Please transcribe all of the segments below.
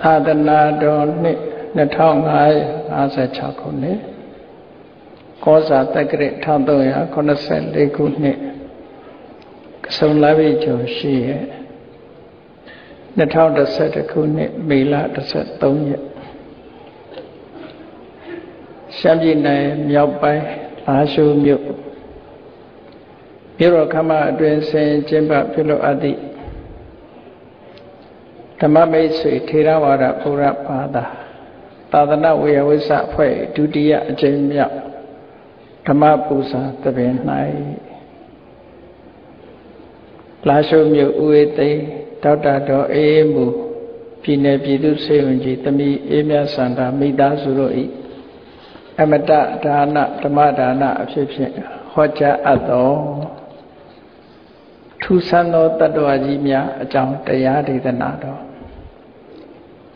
သာသနာတော်နှစ်2556ခုနှစ်ကောဇာတက္ကရာ1384ခုနှစ်ကဆုံလာပြီကျော်ရှိရဲ့2011ခုနှစ်မေလ13ရက်ရှမ်းပြည်နယ်မြောက်ပိုင်းလာရှိုးမြို့မြို့တော်ခမအတွင်ဆင်ကျင်းပပြုလုပ်အပ်သည့် ဓမ္မမိတ်ဆွေထေရဝါဒဘုရားဘာသာသာသနာဝေယဝိဆအဖွဲ့ဒုတိယအကြိမ်မြောက်ဓမ္မပူဇာတပင်၌လာရှုမြို့ဥေသိဒေါက်တာတော်အေးမူပြည်နယ်ပြည်သူ့စေဝန်ကြီးတမီအေးမြစန္ဒာမိသားစုတို့၏အမတဒါနဓမ္မဒါနအဖြစ်ဖြင့်ဟောကြားအပ်သောထူဆန်းသောတတ္တဝါကြီးများအကြောင်းတရားဒေသနာတော်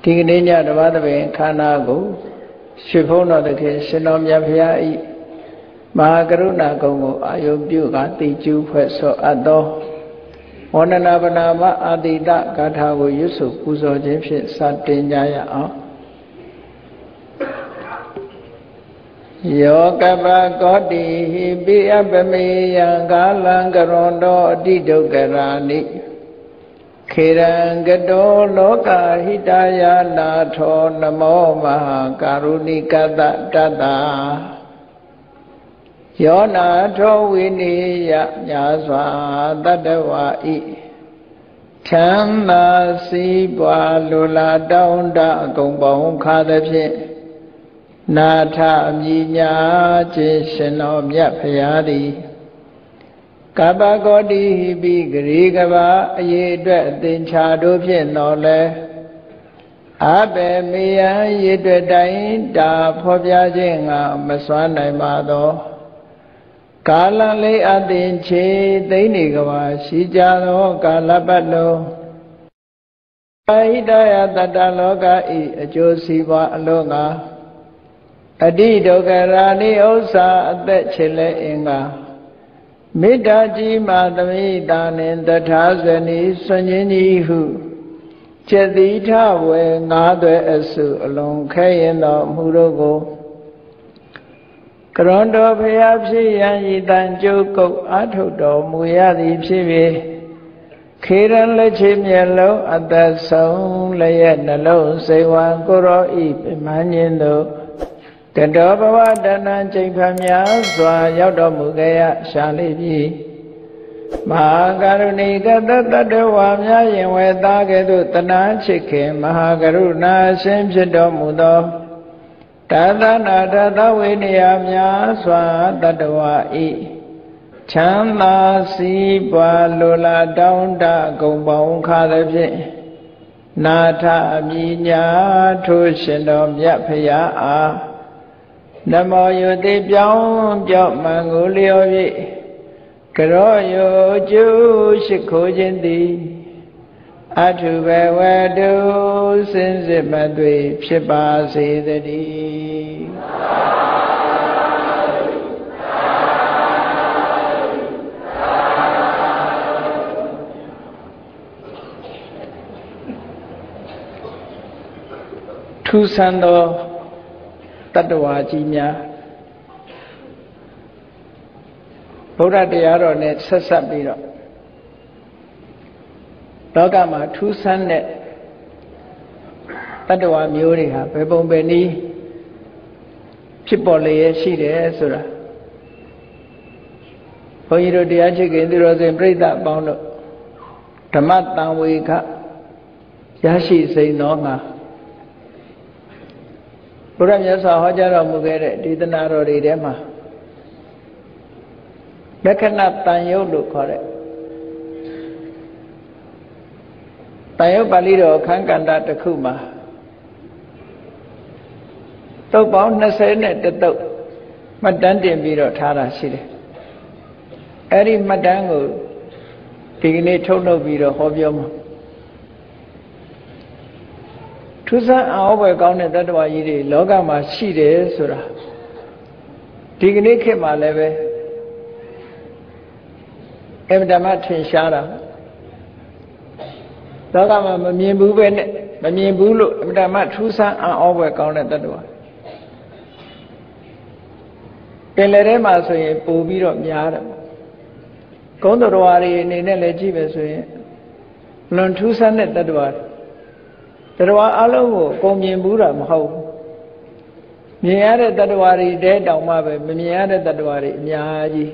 ဒီကနေ့ညဓမ္မသဘင်ခန္ဓာကိုရွှေဖုံးတော်တခင်ရှင်တော်မြတ်ဖရာဤမဟာကရုဏာကုံကိုအာယုပြုကတိကျူးဖွဲ့ဆောအပ်သောဝန္ဒနာပနာမအာတိတဂါထာကိုရွတ်ဆိုပူဇော်ခြင်းဖြင့်စတင်ကြရအောင်ယောကပကောတိဟိပိအပမေယံကာလံကရွန်တောအတိဒုက္ခရာနိ ခေရံကတောလောကဟိတယာနာထောနမောမဟာကာရုဏိကတတတယောနာထောဝိနိယညာစွာတတဝါဤချမ်းသာစီးပွားလူလာတောင်းတအကုန်ပေါင်းခါသဖြင့်နာထအမြညာခြင်းရှင်တော်မြတ်ဖရာသည် ကပ္ပဂောတိဟိပိဂရေကဘာအရေးအတွက်အသင်္ချာတို့ဖြင့်တော်လဲအဘေမေယံရေအတွက်တိုင်းတာဖော်ပြခြင်းငါမစွမ်းနိုင်ပါသောကာလလေးအသင်ချေသိမ့်နေကဘာရှိကြသောကာလပတ်လုံးအဟိတယတတလောကဤအကျိုးစီးပွားအလုံးငါအတိဒုက္ခရာနိဥ္စာအသက်ချေလဲအင်္ဂါ မေတ္တာကြီးမာသမိတာနှင့်တထာဇနီဆွန်ခြင်းကြီးဟုကျက်တိထဝေငါးသွဲအစုအလုံးခဲရင်တော်မူတို့ကိုကရွန်တော်ဖရာဖြစ်ရန်ဤတန်ကျုပ်ကုတ်အာထုတ်တော်မူရသည်ဖြစ်၍ခေရန်လက်ချေမျက်လုံးအသက်ဆုံးလျက်နှလုံးစိတ်ဝံကိုရောဤပြမန်းခြင်းတို့ တတောဘဝတဏ္ဏချိန်ဖန်များစွာ ရောက်တော်မူခဲ့ရရှာလိပြီမဟာကရုဏီကတတတဝါများရင်ဝဲသားကဲ့သို့တနာချစ်ခင်မဟာကရုဏာအရှင်ဖြစ်တော်မူသောတာသနာတသဝိနည်းများစွာတတဝါဤချမ်းသာစီးပွားလိုလားတောင်းတဂုံပေါင်းခါသည်ဖြင့်နာထအမိညာထိုးရှင်တော်မြတ်ဖရာအား နမောယုတိပြောင်းပြောင်းမှန်ကိုလျော်၍ကရောယုကျုရှိခိုးခြင်းသည်အထုဘဝတုစင်စစ်မသွေဖြစ်ပါစေတည်းထူးဆန်းသော တတ္တဝါကြီးများဗုဒ္ဓတရားတော်နဲ့ဆက်ဆက်ပြီးတော့လောကမှာထူးဆန်းတဲ့တတ္တဝါမျိုးတွေဟာဘယ်ပုံပဲနည်းဖြစ်ပေါ်လျက်ရှိတယ်ဆိုတာဘုန်းကြီးတို့တရားချစ်ခင်သူတော်စင်ပြိဿအပေါင်းတို့ဓမ္မတန်ဝေခရရှိစိန်သောငါ ဘုရားမြတ်စွာဟောကြားတော်မူခဲ့တဲ့ဒေသနာတော်တွေထဲမှာလက္ခဏာတန်ယုတ်လို့ခေါ်တဲ့တန်ယုတ်ပါဠိတော်အခန်းကန္တာတစ်ခုမှာတုတ်ပေါင်း20နဲ့တတုတ်မှတ်တမ်းတင်ပြီးတော့ထားတာရှိတယ်အဲ့ဒီမှတ်တမ်းကိုဒီကနေ့ထုတ်လုပ်ပြီးတော့ဟောပြောမှာထူး ဆန်းအောင်ပွဲကောင်းတဲ့တ attva ကြီးတွေလောကမှာရှိတယ်ဆိုတာဒီကနေ့ခေတ်မှာလည်းပဲအမတမထင်ရှားတာလောကမှာမမြင်ဘူးပဲနဲ့မမြင်ဘူးလို့အမတမထူးဆန်းအံ့ဩဖွယ်ကောင်းတဲ့တ attva ပင်လယ်ထဲမှာဆိုရင်ပို့ပြီးတော့များတယ်ကုန်းတော်တော်ရီအနေနဲ့လည်းကြည့်ပဲဆိုရင်လွန်ထူးဆန်းတဲ့တ attva တ attva အလုံးကိုအကုန်မြင်ဘူးတာမဟုတ်ဘူးမြင်ရတဲ့တ attva တွေတဲတောင်မှပဲမမြင်ရတဲ့တ attva တွေအများကြီး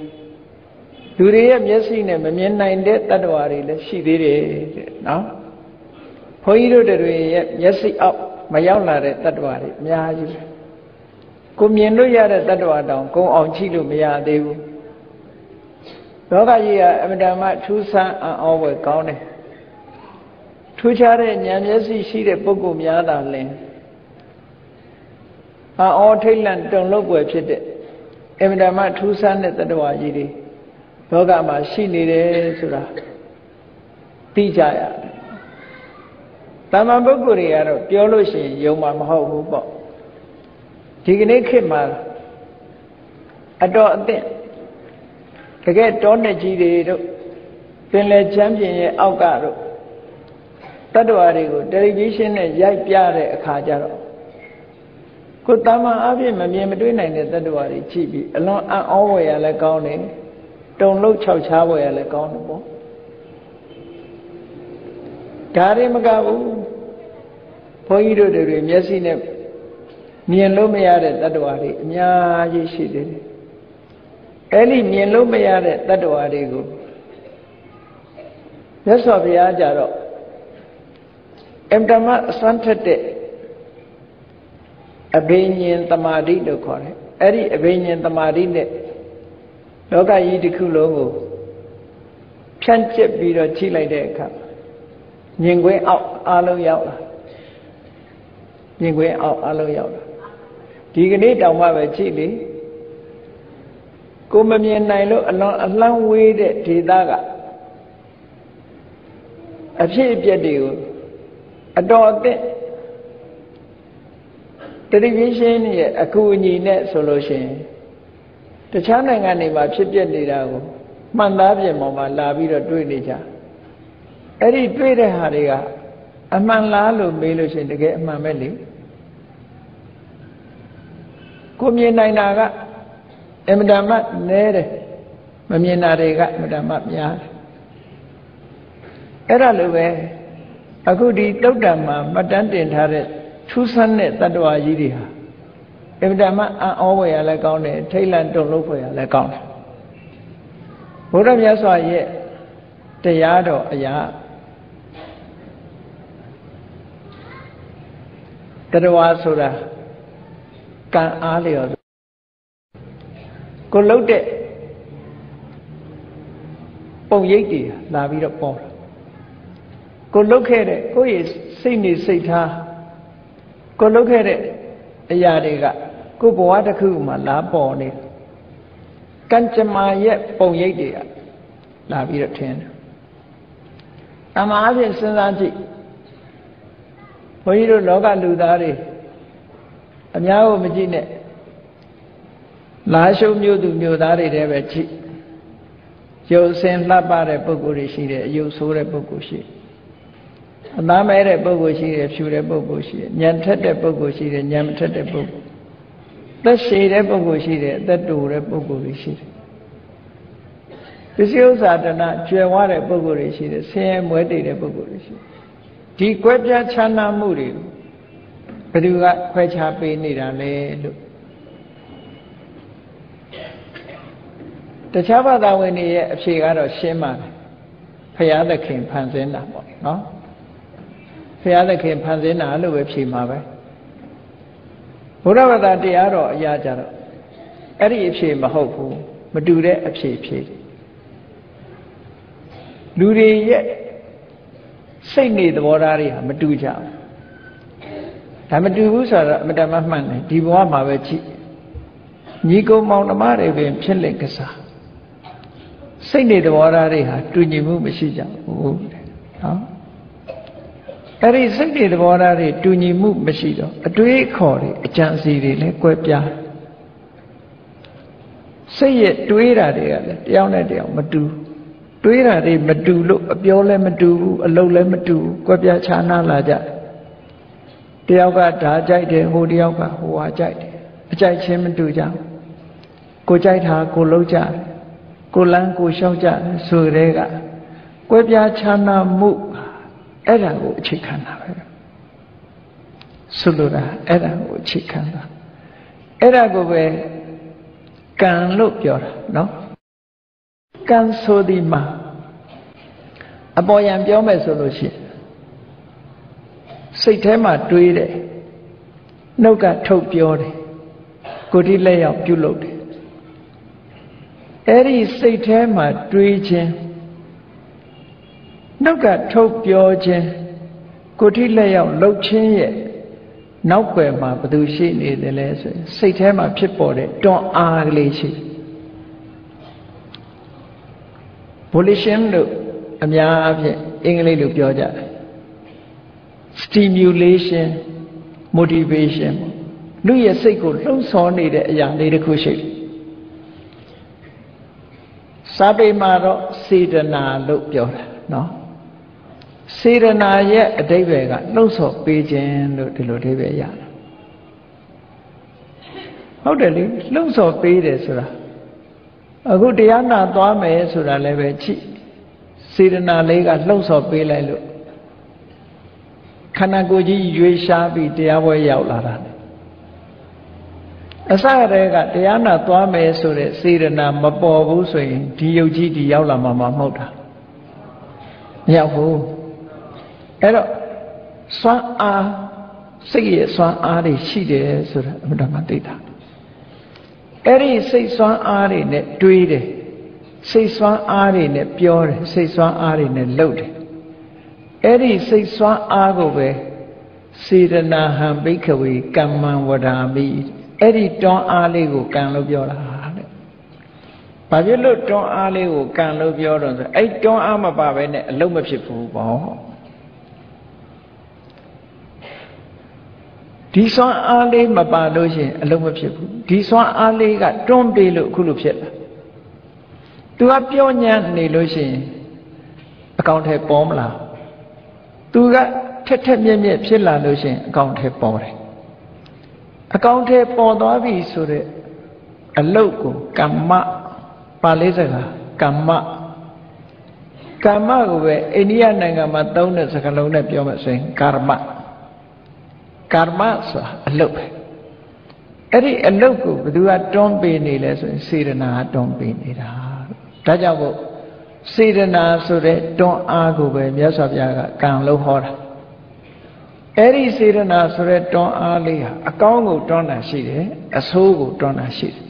လူတွေရဲ့မျက်စိနဲ့မမြင်နိုင်တဲ့တ attva တွေလည်းရှိသေးတယ်တဲ့နော်ဘုန်းကြီးတို့တွေရဲ့မျက်စိအောက်မရောက်လာတဲ့တ attva တွေအများကြီးကိုမြင်လို့ရတဲ့တ attva တောင်ကုံအောင်ကြည့်လို့မရသေးဘူးလောကကြီးကအမတန်မှထူးဆန်းအံ့ဩဖွယ်ကောင်းတယ် ထူးခြားတဲ့ဉာဏ်မျက်စိရှိတဲ့ပုဂ္ဂိုလ်များသာလင်အံ့ဩထိတ်လန့်တုန်လှုပ်ွယ်ဖြစ်တဲ့အမတန်မှထူးဆန်းတဲ့တ attva ကြီးတွေလောကမှာရှိနေတယ်ဆိုတာသိကြရတယ်။တမန်ပုဂ္ဂိုလ်တွေကတော့ပြောလို့ရှိရင်ယုံမှာမဟုတ်ဘူးပေါ့။ဒီကနေ့ခေတ်မှာအတော်အသင့်တကယ်တောနဲ့ကြီးတွေတို့ပင်လယ်ချမ်းပြင်ရဲ့အောက်ကတို့ တတ္တဝါတွေကိုတယ်လီဗီရှင်းနဲ့ရိုက်ပြတဲ့အခါကျတော့ကိုတမန်အပြည့်မမြင်မတွေ့နိုင်တဲ့တတ္တဝါတွေကြည့်ပြီးအလွန်အံ့ဩဝယ်ရလဲကောင်းတယ်တုံလို့ခြောက်ချားဝယ်ရလဲကောင်းတယ်ပေါ့ဒါတွေမကဘူးဘုန်းကြီးတို့တွေမျက်စိနဲ့မြင်လို့မရတဲ့တ attva တွေအများကြီးရှိသေးတယ်အဲ့ဒီမြင်လို့မရတဲ့တ attva တွေကိုမြတ်စွာဘုရားကြတော့ အင်တမအစွမ်းထက်တဲ့အဘိညာဉ်တမာတိလို့ခေါ်တယ်အဲ့ဒီအဘိညာဉ်တမာတိနဲ့လောကကြီးတစ်ခုလုံးကိုဖြန့်ကျက်ပြီးတော့ချိန်လိုက်တဲ့အခါမြင်ကွင်းအောက်အလုံးရောက်လာမြင်ကွင်းအောက်အလုံးရောက်လာဒီကနေ့တောင်မှပဲကြည့်လေကိုမမြင်နိုင်လို့အလွန်အလှမ်းဝေးတဲ့ဒေသကအဖြစ်အပျက်တွေကို အတော်အသင့်တတိပိရှင်းရဲ့အကူအညီနဲ့ဆိုလို့ရှိရင်တခြားနိုင်ငံတွေမှာဖြစ်ပျက်နေတာကိုမှန်သားပြင်ပေါ်မှာလာပြီးတော့တွေ့နေကြအဲ့ဒီတွေ့တဲ့ဟာတွေကအမှန်လားလို့မေးလို့ရှိရင်တကယ်အမှန်ပဲလေကိုမြင်နိုင်တာကအမတန်မှနည်းတယ်မမြင်တာတွေကအမတန်မှများတယ်အဲ့ဒါလိုပဲ အခုဒီတုတ်တံမှာမှတ်တမ်းတင်ထားတဲ့ထူးဆန်းတဲ့တ attva ကြီးတွေဟာအမတန်မှအံ့ဩဖွယ်ရလည်းကောင်းတယ်ထိတ်လန့်တုန်လှုပ်ဖွယ်ရလည်းကောင်းတယ်ဘုရားမြတ်စွာရဲ့တရားတော်အရာတရားဆိုတာကံအားလျော်ကိုလှုပ်တဲ့ပုံရိပ်တွေလာပြီးတော့ပေါ်တာ ကိုလှုပ်ခဲ့တဲ့ကိုယ့်ရဲ့စိတ်နေစိတ်ထားကိုလှုပ်ခဲ့တဲ့အရာတွေကကိုဘဝတစ်ခုမှလာပေါ်နေကံကြမ္မာရဲ့ပုံရိပ်တွေကလာပြီးတော့ထင်တယ်အမှားအဖြစ်စဉ်းစားကြည့်ဘုန်းကြီးတို့လောကလူသားတွေအများကိုမကြည့်နဲ့လာရှုံမျိုးသူမျိုးသားတွေတည်းပဲကြည့်ရုပ်စင်လှပတဲ့ပုဂ္ဂိုလ်တွေရှိတယ်အယုတ်ဆိုးတဲ့ပုဂ္ဂိုလ်ရှိ အသားမဲတဲ့ပုဂ္ဂိုလ်ရှိတယ်ဖြူတဲ့ပုဂ္ဂိုလ်ရှိတယ်ညံထက်တဲ့ပုဂ္ဂိုလ်ရှိတယ်ညံမထက်တဲ့ပုဂ္ဂိုလ်သက်ရှည်တဲ့ပုဂ္ဂိုလ်ရှိတယ်အသက်တူတဲ့ပုဂ္ဂိုလ်တွေရှိတယ်ပစ္စည်းဥစ္စာတနာကျွယ်ဝတဲ့ပုဂ္ဂိုလ်တွေရှိတယ်ဆင်းရဲမွဲတေတဲ့ပုဂ္ဂိုလ်တွေရှိတယ်ဒီကွဲပြားခြားနားမှုတွေကိုဘယ်သူကခွဲခြားပေးနေတာလဲလို့တခြားဘာသာဝင်တွေရဲ့အဖြေကတော့ရှင်းပါတယ်ဖရာသခင်ဖန်ဆင်းတာပေါ့နော် ဖရာသခင်ဖန်ဆင်းတာလို့ပဲဖြေမှာပဲဘုရားဘာသာတရားတော်အရာကြတော့အဲ့ဒီအဖြေမဟုတ်ဘူးမတူတဲ့အဖြေဖြေလူတွေရဲ့စိတ်နေသဘောထားတွေဟာမတူကြဘူးဒါမတူဘူးဆိုတော့အမတမမှန်တယ်ဒီဘဝမှာပဲကြည့်ညီကုံမောင်နှမတွေပင်ဖြစ်လင့်ကစားစိတ်နေသဘောထားတွေဟာတူညီမှုမရှိကြဘူးတဲ့နော် အဲ့ဒီစိတ်တွေသဘောထားတွေတူညီမှုမရှိတော့အတွေးအခေါ်တွေအကြံစီတွေလည်းကွဲပြားစိတ်ရဲ့တွေးတာတွေကလည်းတယောက်နဲ့တယောက်မတူတွေးတာတွေမတူလို့အပြောလည်းမတူဘူးအလုပ်လည်းမတူဘူးကွဲပြားခြားနားလာကြတယောက်ကဒါကြိုက်တယ်ဟိုတယောက်ကဟိုဟာကြိုက်တယ်အကြိုက်ချင်းမတူကြဘူးကိုကြိုက်တာကိုလုံးကြတယ်ကိုလန်းကိုလျှောက်ကြတယ်ဆိုတဲ့ကကွဲပြားခြားနာမှု အဲ့ဒါကိုအခြေခံတာပဲဆိုလိုတာအဲ့ဒါကိုအခြေခံတာအဲ့ဒါကိုပဲကံလို့ပြောတာနော်ကံဆိုဒီမှာအပေါ်ယံပြောမယ်ဆိုလို့ရှိရင်စိတ်ထဲမှာတွေးတယ်နှုတ်ကထုတ်ပြောတယ်ကိုယ်ဒီလက်ရောက်ပြုလုပ်တယ်အဲ့ဒီစိတ်ထဲမှာတွေးခြင်း နှုတ်ကထုတ်ပြောခြင်းကိုယ်ဒီလက်ရောက်လှုပ်ခြင်းရဲ့နောက်ွယ်မှာဘယ်သူရှိနေတယ်လဲဆိုရင်စိတ်ထဲမှာဖြစ်ပေါ်တဲ့တွန်းအားကလေးရှိ volition လို့အများအားဖြင့်အင်္ဂလိပ်လိုပြောကြတယ် stimulation motivation လူရဲ့စိတ်ကိုလှုံ့ဆော်နေတဲ့အရာလေးတစ်ခုရှိတယ်စာပေမှာတော့စေတနာလို့ပြောတာเนาะ စေတနာရဲ့အတိပ္ပယ်ကလှုံ့ဆော်ပေးခြင်းလို့ဒီလိုအတိပ္ပယ်ရတယ်ဟုတ်တယ်လေလှုံ့ဆော်ပေးတယ်ဆိုတာအခုတရားနာသွားမယ်ဆိုတာလည်းပဲချိစေတနာလေးကလှုံ့ဆော်ပေးလိုက်လို့ခန္ဓာကိုယ်ကြီးရွေးရှားပြီးတရားပွဲရောက်လာတာအစရဲကတရားနာသွားမယ်ဆိုတဲ့စေရနာမပေါ်ဘူးဆိုရင်ဒီယုတ်ကြီးဒီရောက်လာမှာမဟုတ်တာမရောက်ဘူး အဲ့တော့စွမ်းအားစိတ်ရဲ့စွမ်းအားတွေရှိတယ်ဆိုတာအမှန်တမ်းသိတာအဲ့ဒီစိတ်စွမ်းအားတွေနဲ့တွေးတယ်စိတ်စွမ်းအားတွေနဲ့ပြောတယ်စိတ်စွမ်းအားတွေနဲ့လုပ်တယ်အဲ့ဒီစိတ်စွမ်းအားကိုပဲစေရနာဟံဘိခဝေကမ္မံဝဒာမိအဲ့ဒီတွန်းအားလေးကိုကံလို့ပြောတာတဲ့ဘာဖြစ်လို့တွန်းအားလေးကိုကံလို့ပြောတော့ဆိုအဲ့တွန်းအားမပါဘဲနဲ့အလုံးမဖြစ်ဘူးပေါ့ ဒီစွမ်းအားလေးမပါလို့ရှိရင်အလုံးမဖြစ်ဘူးဒီစွမ်းအားလေးကတွန်းပေးလို့အခုလိုဖြစ်လာသူကပြောညံ့နေလို့ရှိရင်အကောင့်ထဲပေါ်မလားသူကထက်ထက်မြက်မြက်ဖြစ်လာလို့ရှိရင်အကောင့်ထဲပေါ်တယ်အကောင့်ထဲပေါ်သွားပြီဆိုတဲ့အလုတ်ကိုကမ္မပါဠိစကားကမ္မကမ္မကိုပဲအိန္ဒိယနိုင်ငံမှာသုံးတဲ့စကားလုံးနဲ့ပြောမှဆိုရင်ကာရမ ကာရမဆိုတာအလုတ်ပဲအဲ့ဒီအလုတ်ကိုဘယ်သူကတွန်းပေးနေလဲဆိုရင်စေရနာကတွန်းပေးနေတာဒါကြောင့်မို့စေတနာဆိုတဲ့တွန်းအားကိုပဲမြတ်စွာဘုရားကကံလို့ဟောတာအဲ့ဒီစေတနာဆိုတဲ့တွန်းအားလေးဟာအကောင်းကိုတွန်းတာရှိတယ်အဆိုးကိုတွန်းတာရှိတယ်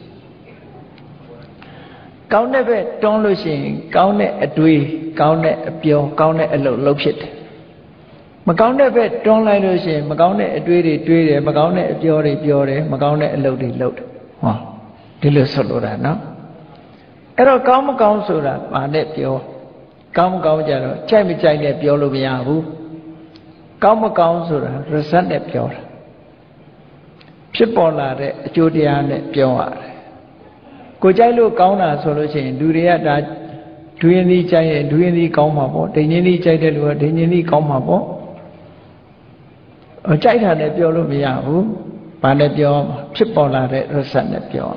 ကောင်းတဲ့ဘက်တွန်းလို့ရှိရင်ကောင်းတဲ့အတွေးကောင်းတဲ့အပြောကောင်းတဲ့အလုပ်လုပ်ဖြစ်တယ် မကောင်းတဲ့ဘက်တွန်းလိုက်လို့ရှိရင်မကောင်းတဲ့အတွေးတွေတွေးတယ်မကောင်းတဲ့အပြောတွေပြောတယ်မကောင်းတဲ့အလုပ်တွေလုပ်တယ်ဟောဒီလိုဆိုလိုတာနော်အဲ့တော့ကောင်းမကောင်းဆိုတာဘာနဲ့ပြောကောင်းမကောင်းကြတော့ကြိုက်မကြိုက်နဲ့ပြောလို့မရဘူးကောင်းမကောင်းဆိုတာ result နဲ့ပြောတာဖြစ်ပေါ်လာတဲ့အကျိုးတရားနဲ့ပြောရတယ်ကိုကြိုက်လို့ကောင်းတာဆိုလို့ရှိရင်လူတွေကဒါဒွေရင်ဒီကြိုက်ရင်ဒွေရင်ဒီကောင်းမှာပေါ့ဒိန်ရင်ဒီကြိုက်တဲ့လူကဒိန်ရင်ဒီကောင်းမှာပေါ့အ ကြိုက်တာနဲ့ပြောလို့မရဘူးဘာနဲ့ပြောဖြစ်ပေါ်လာတဲ့ result နဲ့ပြော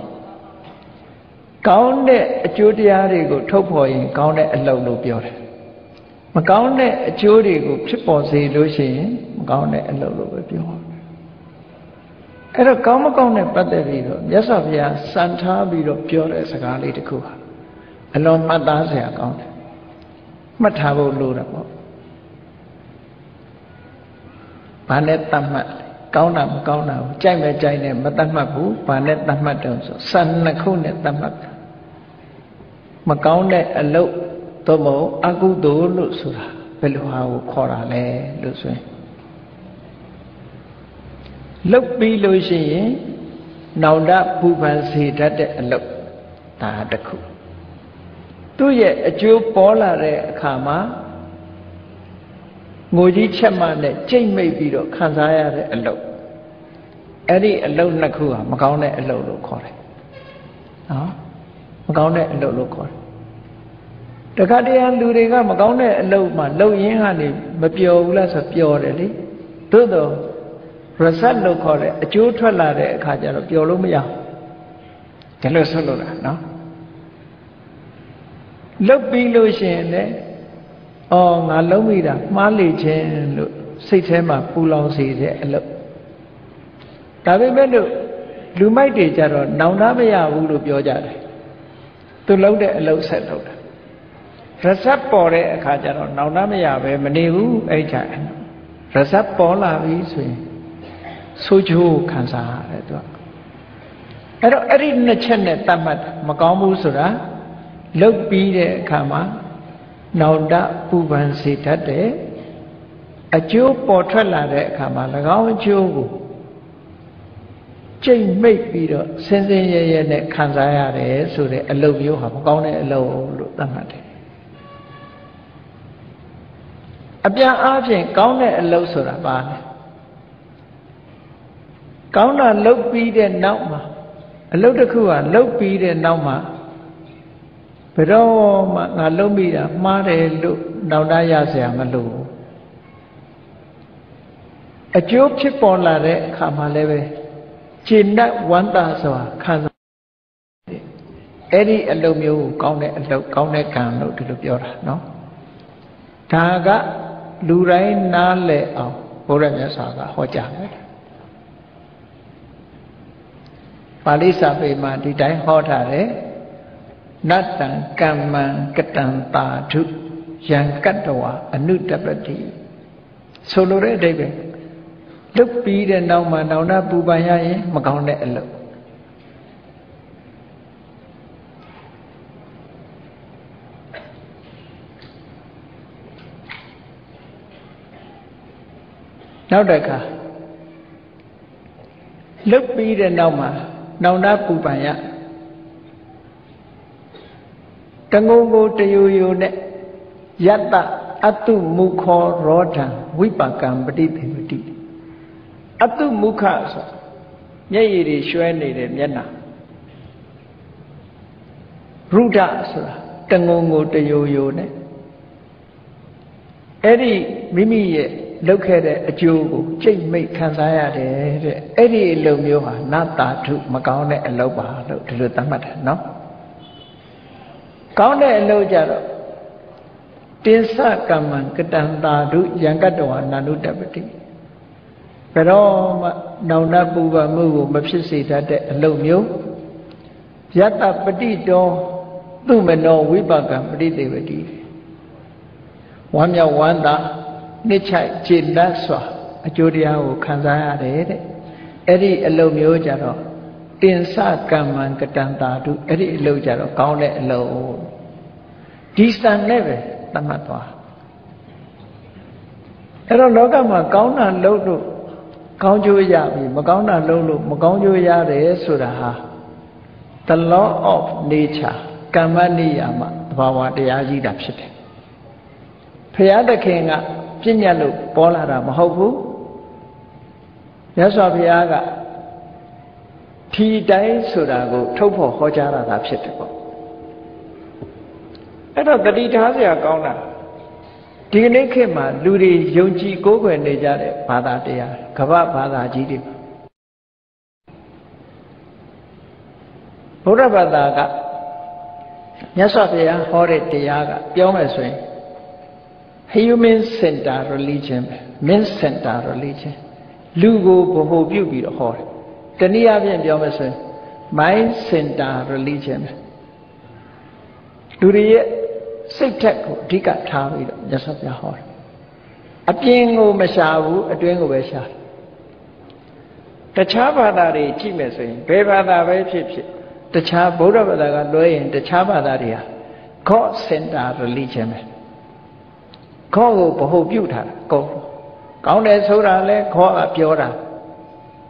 ကောင်းတဲ့အကျိုးတရားတွေကိုထုတ်ဖော်ရင်ကောင်းတဲ့အလုပ်လို့ပြောတယ်မကောင်းတဲ့အကျိုးတွေကိုဖြစ်ပေါ်စေလို့ရှိရင်မကောင်းတဲ့အလုပ်လို့ပဲပြောအဲ့တော့ကောင်းမကောင်းနဲ့ပတ်သက်ပြီးတော့မြတ်စွာဘုရားစံထားပြီးတော့ပြောတဲ့စကားလေးတစ်ခုဟာအလွန်မှတ်သားစရာကောင်းတယ်မှတ်ထားဖို့လိုတာပေါ့ ဘာနဲ့တတ်မှတ်ကောင်းတာမကောင်းတာကိုကြိုက်မဲ့ကြိုက်နဲ့မတတ်မှတ်ဘူးဘာနဲ့တတ်မှတ်တယ်ဆိုစံနှစ်ခုနဲ့တတ်မှတ်မကောင်းတဲ့အလုပ်သို့မဟုတ်အကုသိုလ်လို့ဆိုတာဘယ်လိုဟာကိုခေါ်တာလဲလို့ဆိုရင်လုတ်ပြီးလို့ရှိရင်နောင်တပူပန်စေတတ်တဲ့အလုပ်ဒါတခုသူ့ရဲ့အကျိုးပေါ်လာတဲ့အခါမှာ ငိုကြီးချက်မှနဲ့ကြိတ်မိတ်ပြီးတော့ခံစားရတဲ့အလုပ်အဲ့ဒီအလုပ်နှစ်ခုဟာမကောင်းတဲ့အလုပ်လို့ခေါ်တယ်နော်မကောင်းတဲ့အလုပ်လို့ခေါ်တယ်တခါတည်းလူတွေကမကောင်းတဲ့အလုပ်မှလုပ်ရင်းကနေမပျော်ဘူးလားဆိုပျော်တယ်လေသို့တော့ result လို့ခေါ်တဲ့အကျိုးထွက်လာတဲ့အခါကျတော့ပျော်လို့မရဘူးဒီလိုဆွလို့တာနော်လုတ်ပြီးလို့ရှိရင်လည်း အော်ငါလုံးမိတာမှားလေခြင်းလို့စိတ်ထဲမှာပူလောင်စေတဲ့အလုပ်ဒါပေမဲ့လို့လူမိုက်တွေကြတော့နောင်တမရဘူးလို့ပြောကြတယ်သူလုံးတဲ့အလုပ်ဆက်လုပ်တာရစပ်ပေါ်တဲ့အခါကျတော့နောင်တမရပဲမနေဘူးအဲ့ချာရစပ်ပေါ်လာပြီဆိုရင်ဆိုးချိုးခံစားရတယ်သူကအဲ့တော့အဲ့ဒီနှစ်ချက်နဲ့တတ်မှတ်မကောင်းဘူးဆိုတာလုတ်ပြီးတဲ့အခါမှာ နောင်တပူပန်စေတတ်တယ်အကျိုးပေါ်ထွက်လာတဲ့အခါမှာ၎င်းအကျိုးကိုကြိတ်မိတ်ပြီးတော့စင်စင်ရဲရဲနဲ့ခံစားရတယ်ဆိုတဲ့အလုပ်မျိုးဟာမကောင်းတဲ့အလုပ်လို့သတ်မှတ်တယ်အပြန်အားဖြင့်ကောင်းတဲ့အလုပ်ဆိုတာပါလဲကောင်းတာလုပ်ပြီးတဲ့နောက်မှာအလုပ်တစ်ခုကလုပ်ပြီးတဲ့နောက်မှာ ဘယ်တော့မှငါလုပ်မိတာမှားတယ်လို့နောက်တရစရာမလိုအကျိုးဖြစ်ပေါ်လာတဲ့အခါမှာလည်းပဲခြေနဲ့ဝမ်းသာစွာခံစားအဲ့ဒီအလုပ်မျိုးကိုကောင်းတဲ့အလုပ်ကောင်းတဲ့ကံလို့ဒီလိုပြောတာနော်ဒါကလူတိုင်းနားလည်အောင်ဘုရားမြတ်စွာကဟောကြားတယ်ပါဠိစာပေမှာဒီတိုင်းဟောထားတယ် နတ္တံကမ္မံကတံတာဓုယံကတ္တဝအနုတပတိဆိုလိုတဲ့အဓိပ္ပာယ်လုတ်ပြီးတဲ့နောက်မှာနောင်တပူပန်ရရင်မကောင်းတဲ့အလုပ်နောက်တစ်ခါလုတ်ပြီးတဲ့နောက်မှာနောင်တပူပန်ရ တငုံကိုတယိုယိုနဲ့ယတ္တအတုမုခောရောဓံဝိပါကံပฏิသေဝတိအတုမုခဆိုမျက်ရည်တွေရွှဲနေတဲ့မျက်နှာရုဒ္ဓဆိုတာတငုံကိုတယိုယိုနဲ့အဲ့ဒီမိမိရဲ့လုပ်ခဲ့တဲ့အကျိုးကိုကြိတ်မိတ်ခံစားရတယ်တဲ့အဲ့ဒီအလုပ်မျိုးဟာနတ္တာထုမကောင်းတဲ့အလုပ်ပါလို့ဒီလိုသတ်မှတ်တယ်နော် ကောင်းတဲ့အလုပ်ကြတော့တင်စကမ္မံကတံတာဓုယံကတ္တဝနာနုတပတိဘယ်တော့မှနောင်တပူပမှုကိုမဖြစ်စေတတ်တဲ့အလုပ်မျိုးယတ္တပတိတောသူမနောဝိပါကံပရိသေဝတိဝမ်းမြောက်ဝမ်းသာနှစ်ချိုက်ခြေတတ်စွာအကျိုးတရားကိုခံစားရတယ်တဲ့အဲ့ဒီအလုပ်မျိုးကြတော့ တင်စကမ္မံကတံတာတုအဲ့ဒီအလုပ်ကြတော့ကောင်းတဲ့အလုပ်ဒီစံနဲ့ပဲသတ်မှတ်သွားအဲ့တော့လောကမှာကောင်းတာလုပ်လို့ကောင်းကျိုးရပြီမကောင်းတာလုပ်လို့မကောင်းကျိုးရတယ်ဆိုတာဟာ the law of nature ကမ္မနိယာမသဘာဝတရားကြီးတာဖြစ်တယ်ဖရာသခင်ကပြည့်ညတ်လို့ပေါ်လာတာမဟုတ်ဘူးမြတ်စွာဘုရားက ထီတိုင်းဆိုတာကိုထုတ်ဖို့ဟောကြားတာသာဖြစ်တယ်ပေါ့အဲ့တော့တတိထားစရာကောင်းတာဒီကနေ့ခေတ်မှာလူတွေယုံကြည်ကိုးကွယ်နေကြတဲ့ဘာသာတရားကမ္ဘာဘာသာကြီးတွေဘုရားဘာသာကမြတ်စွာဘုရားဟောတဲ့တရားကပြောမယ်ဆိုရင် human center religion ပဲ min center religion လူကိုဗဟိုပြုပြီးတော့ဟောတယ် တနည်းအားဖြင့်ပြောမယ်ဆိုရင် mind center religion ပဲလူတွေရဲ့စိတ်ထက်ကိုအဓိကထားပြီးတော့မြတ်စွာဘုရားဟောတယ်အပြင်ကိုမရှာဘူးအတွင်းကိုပဲရှာတယ်တခြားဘာသာတွေကြည့်မယ်ဆိုရင်ဘယ်ဘာသာပဲဖြစ်ဖြစ်တခြားဗုဒ္ဓဘာသာကလွဲရင်တခြားဘာသာတွေဟာ God center religion ပဲခေါကိုဗဟုပြုထားတာကောကောင်းတယ်ဆိုတာလဲခေါကပြောတာ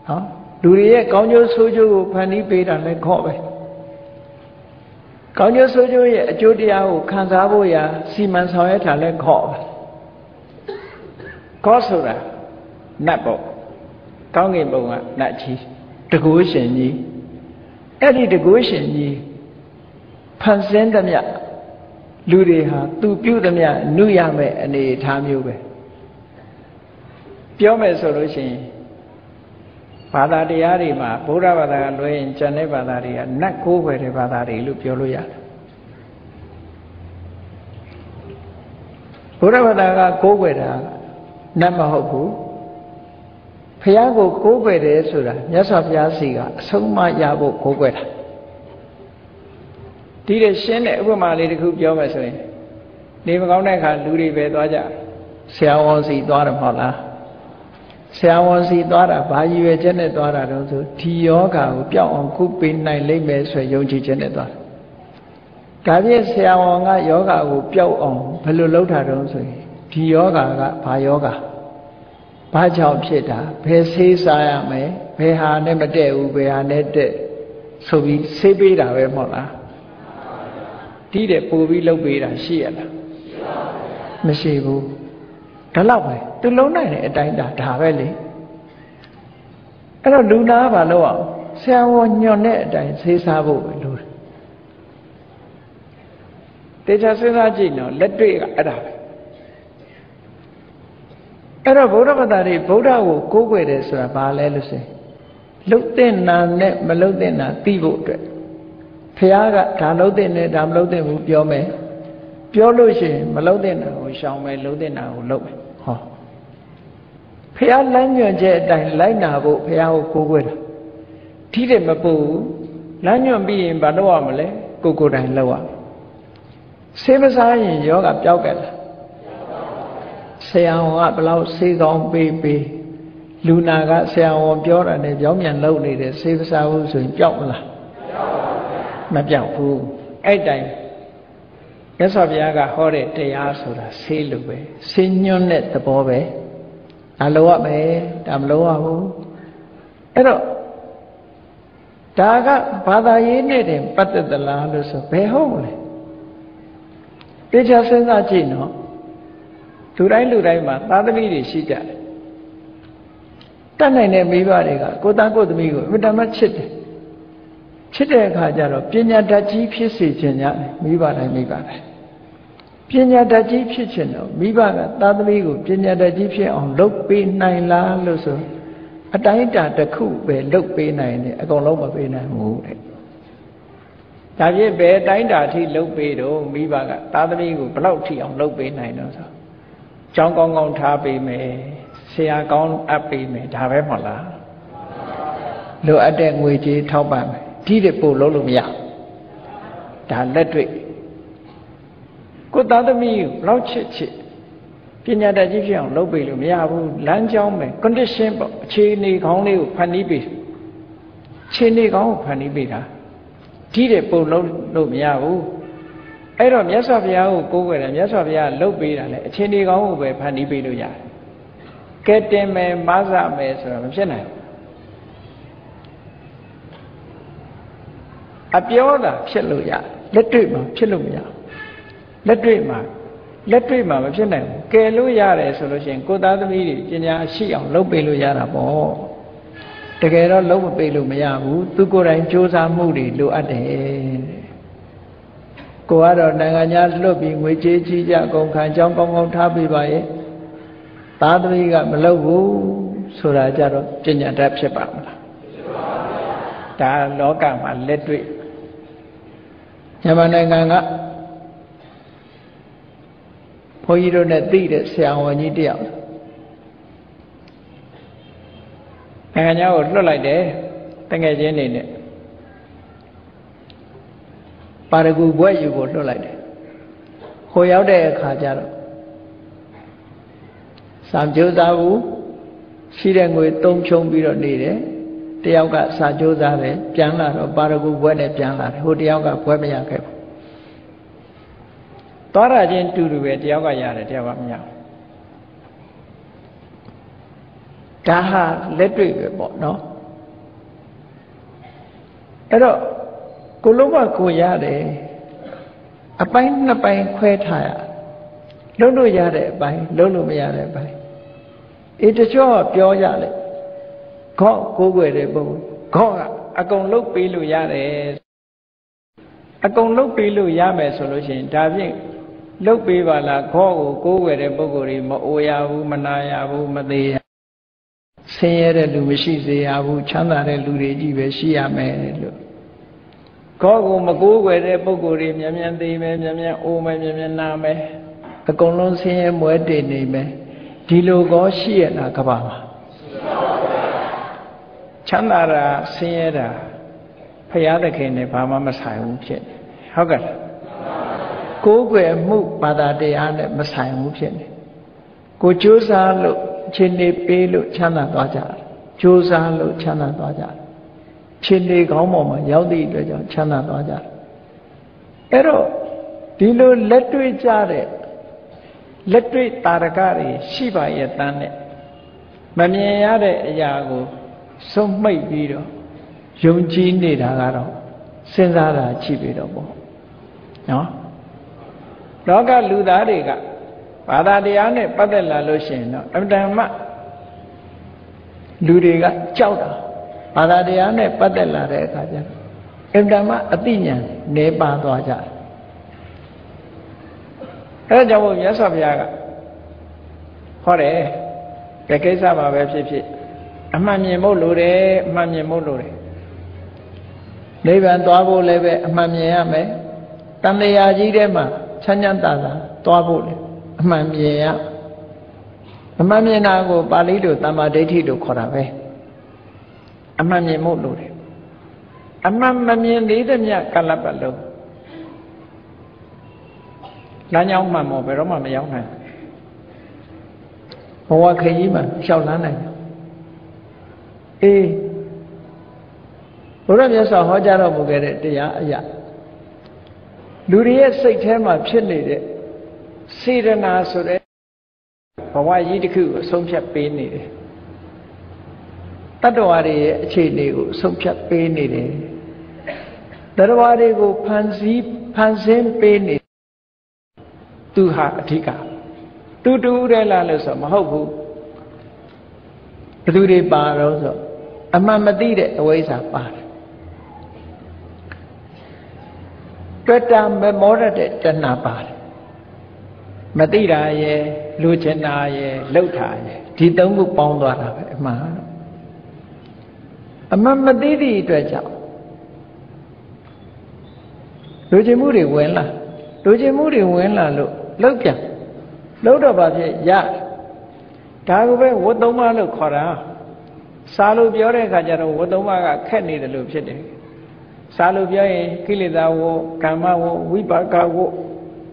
နော် လူတွေရဲ့ကောင်းကျိုးဆိုးကျိုးကိုဖန်တီးပေးတာလဲခေါပဲကောင်းကျိုးဆိုးကျိုးရဲ့အကျိုးတရားကိုခံစားဖို့ရာစီမံဆောင်ရွက်တာလဲခေါပဲခေါဆိုတာနတ်ပေါ့ကောင်းကင်ဘုံကနတ်ကြီးတကူရှင်ကြီးအဲ့ဒီတကူရှင်ကြီးဖန်ဆင်းသမျှလူတွေဟာသူပြုသမျှနုရမဲ့အနေအထားမျိုးပဲပြောမယ်ဆိုလို့ရှိရင် ဘာသာတရားတွေမှာဗုဒ္ဓဘာသာကလွဲရင်ကျန်တဲ့ဘာသာတွေကနတ်ကိုးွယ်တဲ့ဘာသာတွေလို့ပြောလို့ရတယ်ဘုရားဘာသာကကိုးကွယ်တာနတ်မဟုတ်ဘူးဖះကိုကိုးကွယ်တယ်ဆိုတာမြတ်စွာဘုရားစီကအဆုံးမရဖို့ကိုးကွယ်တာဒီတဲ့ရှင်းတဲ့ဥပမာလေးတစ်ခုပြောမယ်ဆိုရင်နေမကောင်းတဲ့အခါလူတွေပဲသွားကြဆရာဝန်စီသွားတယ်မဟုတ်လား ဆရာဝန်စီသွားတာဘာရည်ရွယ်ချက်နဲ့သွားတာတုံးဆိုဒီယောဂါကိုပျောက်အောင်ကုပေးနိုင်လိမ့်မယ်ဆိုယုံကြည်ချက်နဲ့သွားတယ်ဒါဖြင့်ဆရာဝန်ကယောဂါကိုပျောက်အောင်ဘယ်လိုလုပ်တာတုံးဆိုရင်ဒီယောဂါကဘာယောဂါဘာကြောင့်ဖြစ်တာဘယ်ဆေးစားရမယ်ဘယ်ဟာနဲ့မတည့်ဘူးဘယ်ဟာနဲ့တည့်ဆိုပြီးဆေးပေးတာပဲမဟုတ်လားတီးတယ်ပို့ပြီးလုပ်ပေးတာရှိရလားမရှိဘူး ဒါတော့ပဲသူလုံးနိုင်တဲ့အတိုင်းဒါဒါပဲလေအဲ့တော့လူနာကဘာလို့အောင်ဆရာဝန်ညွန်တဲ့အတိုင်းဆေးစားဖို့ပဲလို့တေချာစဉ်းစားကြည့်နော်လက်တွေ့ကအဲ့ဒါပဲအဲ့တော့ဗုဒ္ဓဘာသာတွေဗုဒ္ဓကိုကိုးကွယ်တယ်ဆိုတာဘာလဲလို့ဆိုရင်လှုပ်တဲ့နာနဲ့မလှုပ်တဲ့နာသိဖို့အတွက်ဖះကဒါလှုပ်တဲ့နဲ့ဒါမလှုပ်တဲ့ဘူးပြောမယ်ပြောလို့ရှိရင်မလှုပ်တဲ့နာကိုရှောင်မယ်လှုပ်တဲ့နာကိုလှုပ်မယ်ဟော ဖះလမ်းညွှန်ချက်အတိုင်းလိုက်နာဖို့ဖះကိုကိုးကွယ်တာထိတယ်မပူလမ်းညွှန်ပြီးရင်ဘာလုပ်ရမလဲကိုကိုယ်တိုင်လုပ်ရဆေးမစားရင်ယောဂပျောက်ကလားဆရာဝန်ကဘလောက်ဆေးကောင်းပေးပေးလူနာကဆရာဝန်ပြောတာနဲ့ကြောင်းမြန်လုပ်နေတယ်ဆေးမစားဘူးဆိုရင်ပျောက်မလားမပျောက်ဘူးအဲ့တိုင်မြတ်စွာဘုရားကဟောတဲ့တရားဆိုတာဆေးလိုပဲဆေးညွှန်းတဲ့သဘောပဲ ဒါလိုရမယ်ဒါမလိုရဘူးအဲ့တော့ဒါကဘာသာရေးနဲ့တင်ပတ်သက်သလားလို့ဆိုဘယ်ဟုတ်မလဲတေချာစဉ်းစားကြည့်နော်လူတိုင်းလူတိုင်းမှာသာသမီတွေရှိကြတယ်တတ်နိုင်တဲ့မိဘတွေကကိုသားကိုသမီးကိုအမြဲတမ်းချစ်တယ်ချစ်တဲ့အခါကျတော့ပညာတတ်ကြီးဖြစ်စေခြင်းညာမိဘတိုင်းမိဘတိုင်း ပညာတတ်ကြီးဖြစ်ခြင်းတော့မိဘကသာသမီကိုပညာတတ်ကြီးဖြစ်အောင်လုပ်ပေးနိုင်လားလို့ဆိုအတိုင်းတာတစ်ခုပဲလုပ်ပေးနိုင်တယ်အကုန်လုံးမပေးနိုင်ဘူးတဲ့ဒါဖြင့်ဘယ်တိုင်းတာထိလုပ်ပေးတော့မိဘကသာသမီကိုဘလောက်ထိအောင်လုပ်ပေးနိုင်တော့ဆိုကျောင်းကောင်းကောင်းထားပေးမယ်ဆရာကောင်းအပ်ပေးမယ်ဒါပဲမဟုတ်လားလိုအပ်တဲ့ငွေကြေးထောက်ပံ့မယ်ဒီတဲ့ပို့လို့လို့မရဒါလက်တွေ့ ကိုသားသမီးကိုဘလောက်ချစ်ချစ်ပညာတတ်ကြီးဖြစ်အောင်လုပ်ပေးလို့မရဘူးလမ်းကြောင်းပဲ condition ပေါ့အခြေအနေကောင်းလေးကိုဖန်တီးပေးအခြေအနေကောင်းကိုဖန်တီးပေးတာဒီတဲ့ပို့လို့လို့မရဘူးအဲ့တော့မြတ်စွာဘုရားကိုကိုးကွယ်တယ်မြတ်စွာဘုရားလှုပ်ပေးတာလေအချင်းဒီကောင်းကိုပဲဖန်တီးပေးလို့ရတယ်ကဲတင်မယ်မဆမယ်ဆိုတာမဖြစ်နိုင်အပြောတာဖြစ်လို့ရလက်တွေ့မှာဖြစ်လို့မရ လက်တွေ့မှာလက်တွေ့မှာမဖြစ်နိုင်ဘူးကယ်လို့ရတယ်ဆိုလို့ရှိရင်ကိုသားသမီးတွေပညာရှိအောင်လုပ်ပေးလို့ရတာပေါ့တကယ်တော့လုပ်မပေးလို့မရဘူးသူကိုယ်တိုင်စ조사မှုတွေလိုအပ်တယ်ကိုကတော့နိုင်ငံခြားလွတ်ပြီးငွေကြေးကြီးကြကုန်ခံကြောင်းကောင်းကောင်းထားပေးပါရဲ့သားသမီးကမလုပ်ဘူးဆိုတာကြတော့ပညာတတ်ဖြစ်ပါမလားဒါလောကမှာလက်တွေ့မြန်မာနိုင်ငံက ဘုန်းကြီးတို့နဲ့သိတဲ့ဆရာဝန်ကြီးတယောက်နိုင်ငံခြားကိုလွတ်လိုက်တယ်တငယ်ချင်းနေနဲ့ပါရဂူဘွဲ့ယူကိုလွှတ်လိုက်တယ်ဟိုရောက်တဲ့အခါကျတော့စာကြိုးစားဘူးရှိတဲ့ငွေသုံးဖြုံပြီးတော့နေတယ်တယောက်ကစာကြိုးစားတယ်ပြန်လာတော့ပါရဂူဘွဲ့နဲ့ပြန်လာတယ်ဟိုတယောက်ကဘွဲ့မရခဲ့ဘူး သွားရချင်းတူတူပဲတယောက်ကရတယ်တယောက်ကမရဒါဟာလက်တွေ့ပဲပေါ့နော်အဲ့တော့ကိုလုံးဝကိုရတယ်အပိုင်းနှစ်ပိုင်းခွဲထားရလုံးလို့ရတဲ့အပိုင်းလုံးလို့မရတဲ့အပိုင်းအေးတချို့ပြောကြလေခေါ့ကိုးွယ်တဲ့ပုဂ္ဂိုလ်ခေါ့ကအကုန်လုတ်ပေးလို့ရတယ်အကုန်လုတ်ပေးလို့ရမယ်ဆိုလို့ရှိရင်ဒါဖြင့် လုတ်ပေးပါလားခေါ့ကိုကိုးွယ်တဲ့ပုဂ္ဂိုလ်တွေမအိုရဘူးမနာရဘူးမသေးရဆင်းရဲတဲ့လူမရှိစေရဘူးချမ်းသာတဲ့လူတွေကြီးပဲရှိရမယ်လို့ကိုယ်ကိုမကိုးကွယ်တဲ့ပုဂ္ဂိုလ်တွေမြန်မြန်သိမယ်မြန်မြန်အိုးမယ်မြန်မြန်နာမယ်အကုန်လုံးဆင်းရဲမွဲတည်နေမယ်ဒီလိုကောရှိရလားကဘာမှာချမ်းသာတာဆင်းရဲတာဖရာသခင်နဲ့ဘာမှမဆိုင်ဘူးဖြစ်ဟုတ်ကဲ့ ကိုးကွယ်မှုဘာသာတရားနဲ့မဆိုင်ဘူးဖြစ်နေကိုကြိုးစားလို့ခြေနေပေးလို့ချမ်းသာသွားကြတယ်ကြိုးစားလို့ချမ်းသာသွားကြတယ်ခြေနေကောင်းပေါ်မှာရောက်သည့်အတွက်ကြောင့်ချမ်းသာသွားကြတယ်အဲ့တော့ဒီလိုလက်တွေ့ကြတဲ့လက်တွေ့တာရကတွေရှိပါရဲ့တန်းနဲ့မမြင်ရတဲ့အရာကိုစုံမိတ်ပြီးတော့ယုံကြည်နေတာကတော့စဉ်းစားတာကြည့်ပြီးတော့ပေါ့နော် လောကလူသားတွေကဘာသာတရားနဲ့ပတ်သက်လာလို့ရှိရင်တော့အမှန်တမ်းလူတွေကကြောက်တာဘာသာတရားနဲ့ပတ်သက်လာတဲ့အခါကျတော့အမှန်တမ်းအသိဉာဏ်နေပါသွားကြတယ်အဲဒါကြောင့်မို့မြတ်စွာဘုရားကဟောတယ်တကိစ္စပါပဲဖြစ်ဖြစ်အမှန်မြင်ဖို့လိုတယ်အမှန်မြင်ဖို့လိုတယ်နိဗ္ဗာန်သွားဖို့လည်းပဲအမှန်မြင်ရမယ်တန်လျာကြီးထဲမှာ ချမ်းချမ်းသာသာသွားဖို့လေအမှန်မြင်ရအမှန်မြင်တာကိုပါဠိလိုတမ္မာဒိဋ္ဌိလို့ခေါ်တာပဲအမှန်မြင်ဖို့လိုတယ်အမှန်မမြင်သေးတဲ့မြတ်ကလပ်ပတ်လုံးလမ်းကြောင်းမှန်မောဘယ်တော့မှမရောက်နိုင်ဘဝခရီးမှာလျှောက်လန်းနိုင်အေးဘုရားမြတ်စွာဟောကြားတော်မူခဲ့တဲ့တရားအရာ လူတွေရဲ့စိတ်ထဲမှာဖြစ်နေတဲ့စေရနာဆိုတဲ့ဘဝကြီးတစ်ခုကိုအဆုံးဖြတ်ပေးနေတယ်တတ္တဝါတွေရဲ့အခြေအနေကိုအဆုံးဖြတ်ပေးနေတယ်တတ္တဝါတွေကိုဖန်ဆည်းဖန်ဆင်းပေးနေသူဟာအဓိကတူတူတဲ့လားလို့ဆိုမဟုတ်ဘူးဘသူတွေပါတော့ဆိုအမှန်မသိတဲ့အဝိဇ္ဇာပါတယ် တွေ့တာမမောရတဲ့တဏှာပါတယ်မသိတာရဲ့လူချင်တာရဲ့လှုပ်တာရဲ့ဒီသုံးခုပေါင်းသွားတာပဲအမှန်အမှန်မသိသည့်အတွက်ကြောင့်လူချင်မှုတွေဝင်လာလူချင်မှုတွေဝင်လာလို့လှုပ်ပြန်လှုပ်တော့ဘာဖြစ်ရဒါကပဲဝတ်သုံးပါလို့ခေါ်တာစားလို့ပြောတဲ့အခါကျတော့ဝတ်သုံးပါကခက်နေတယ်လို့ဖြစ်တယ် စားလို့ပြောရင်ကိလေသာဝကမ္မဝဝိပါကဝ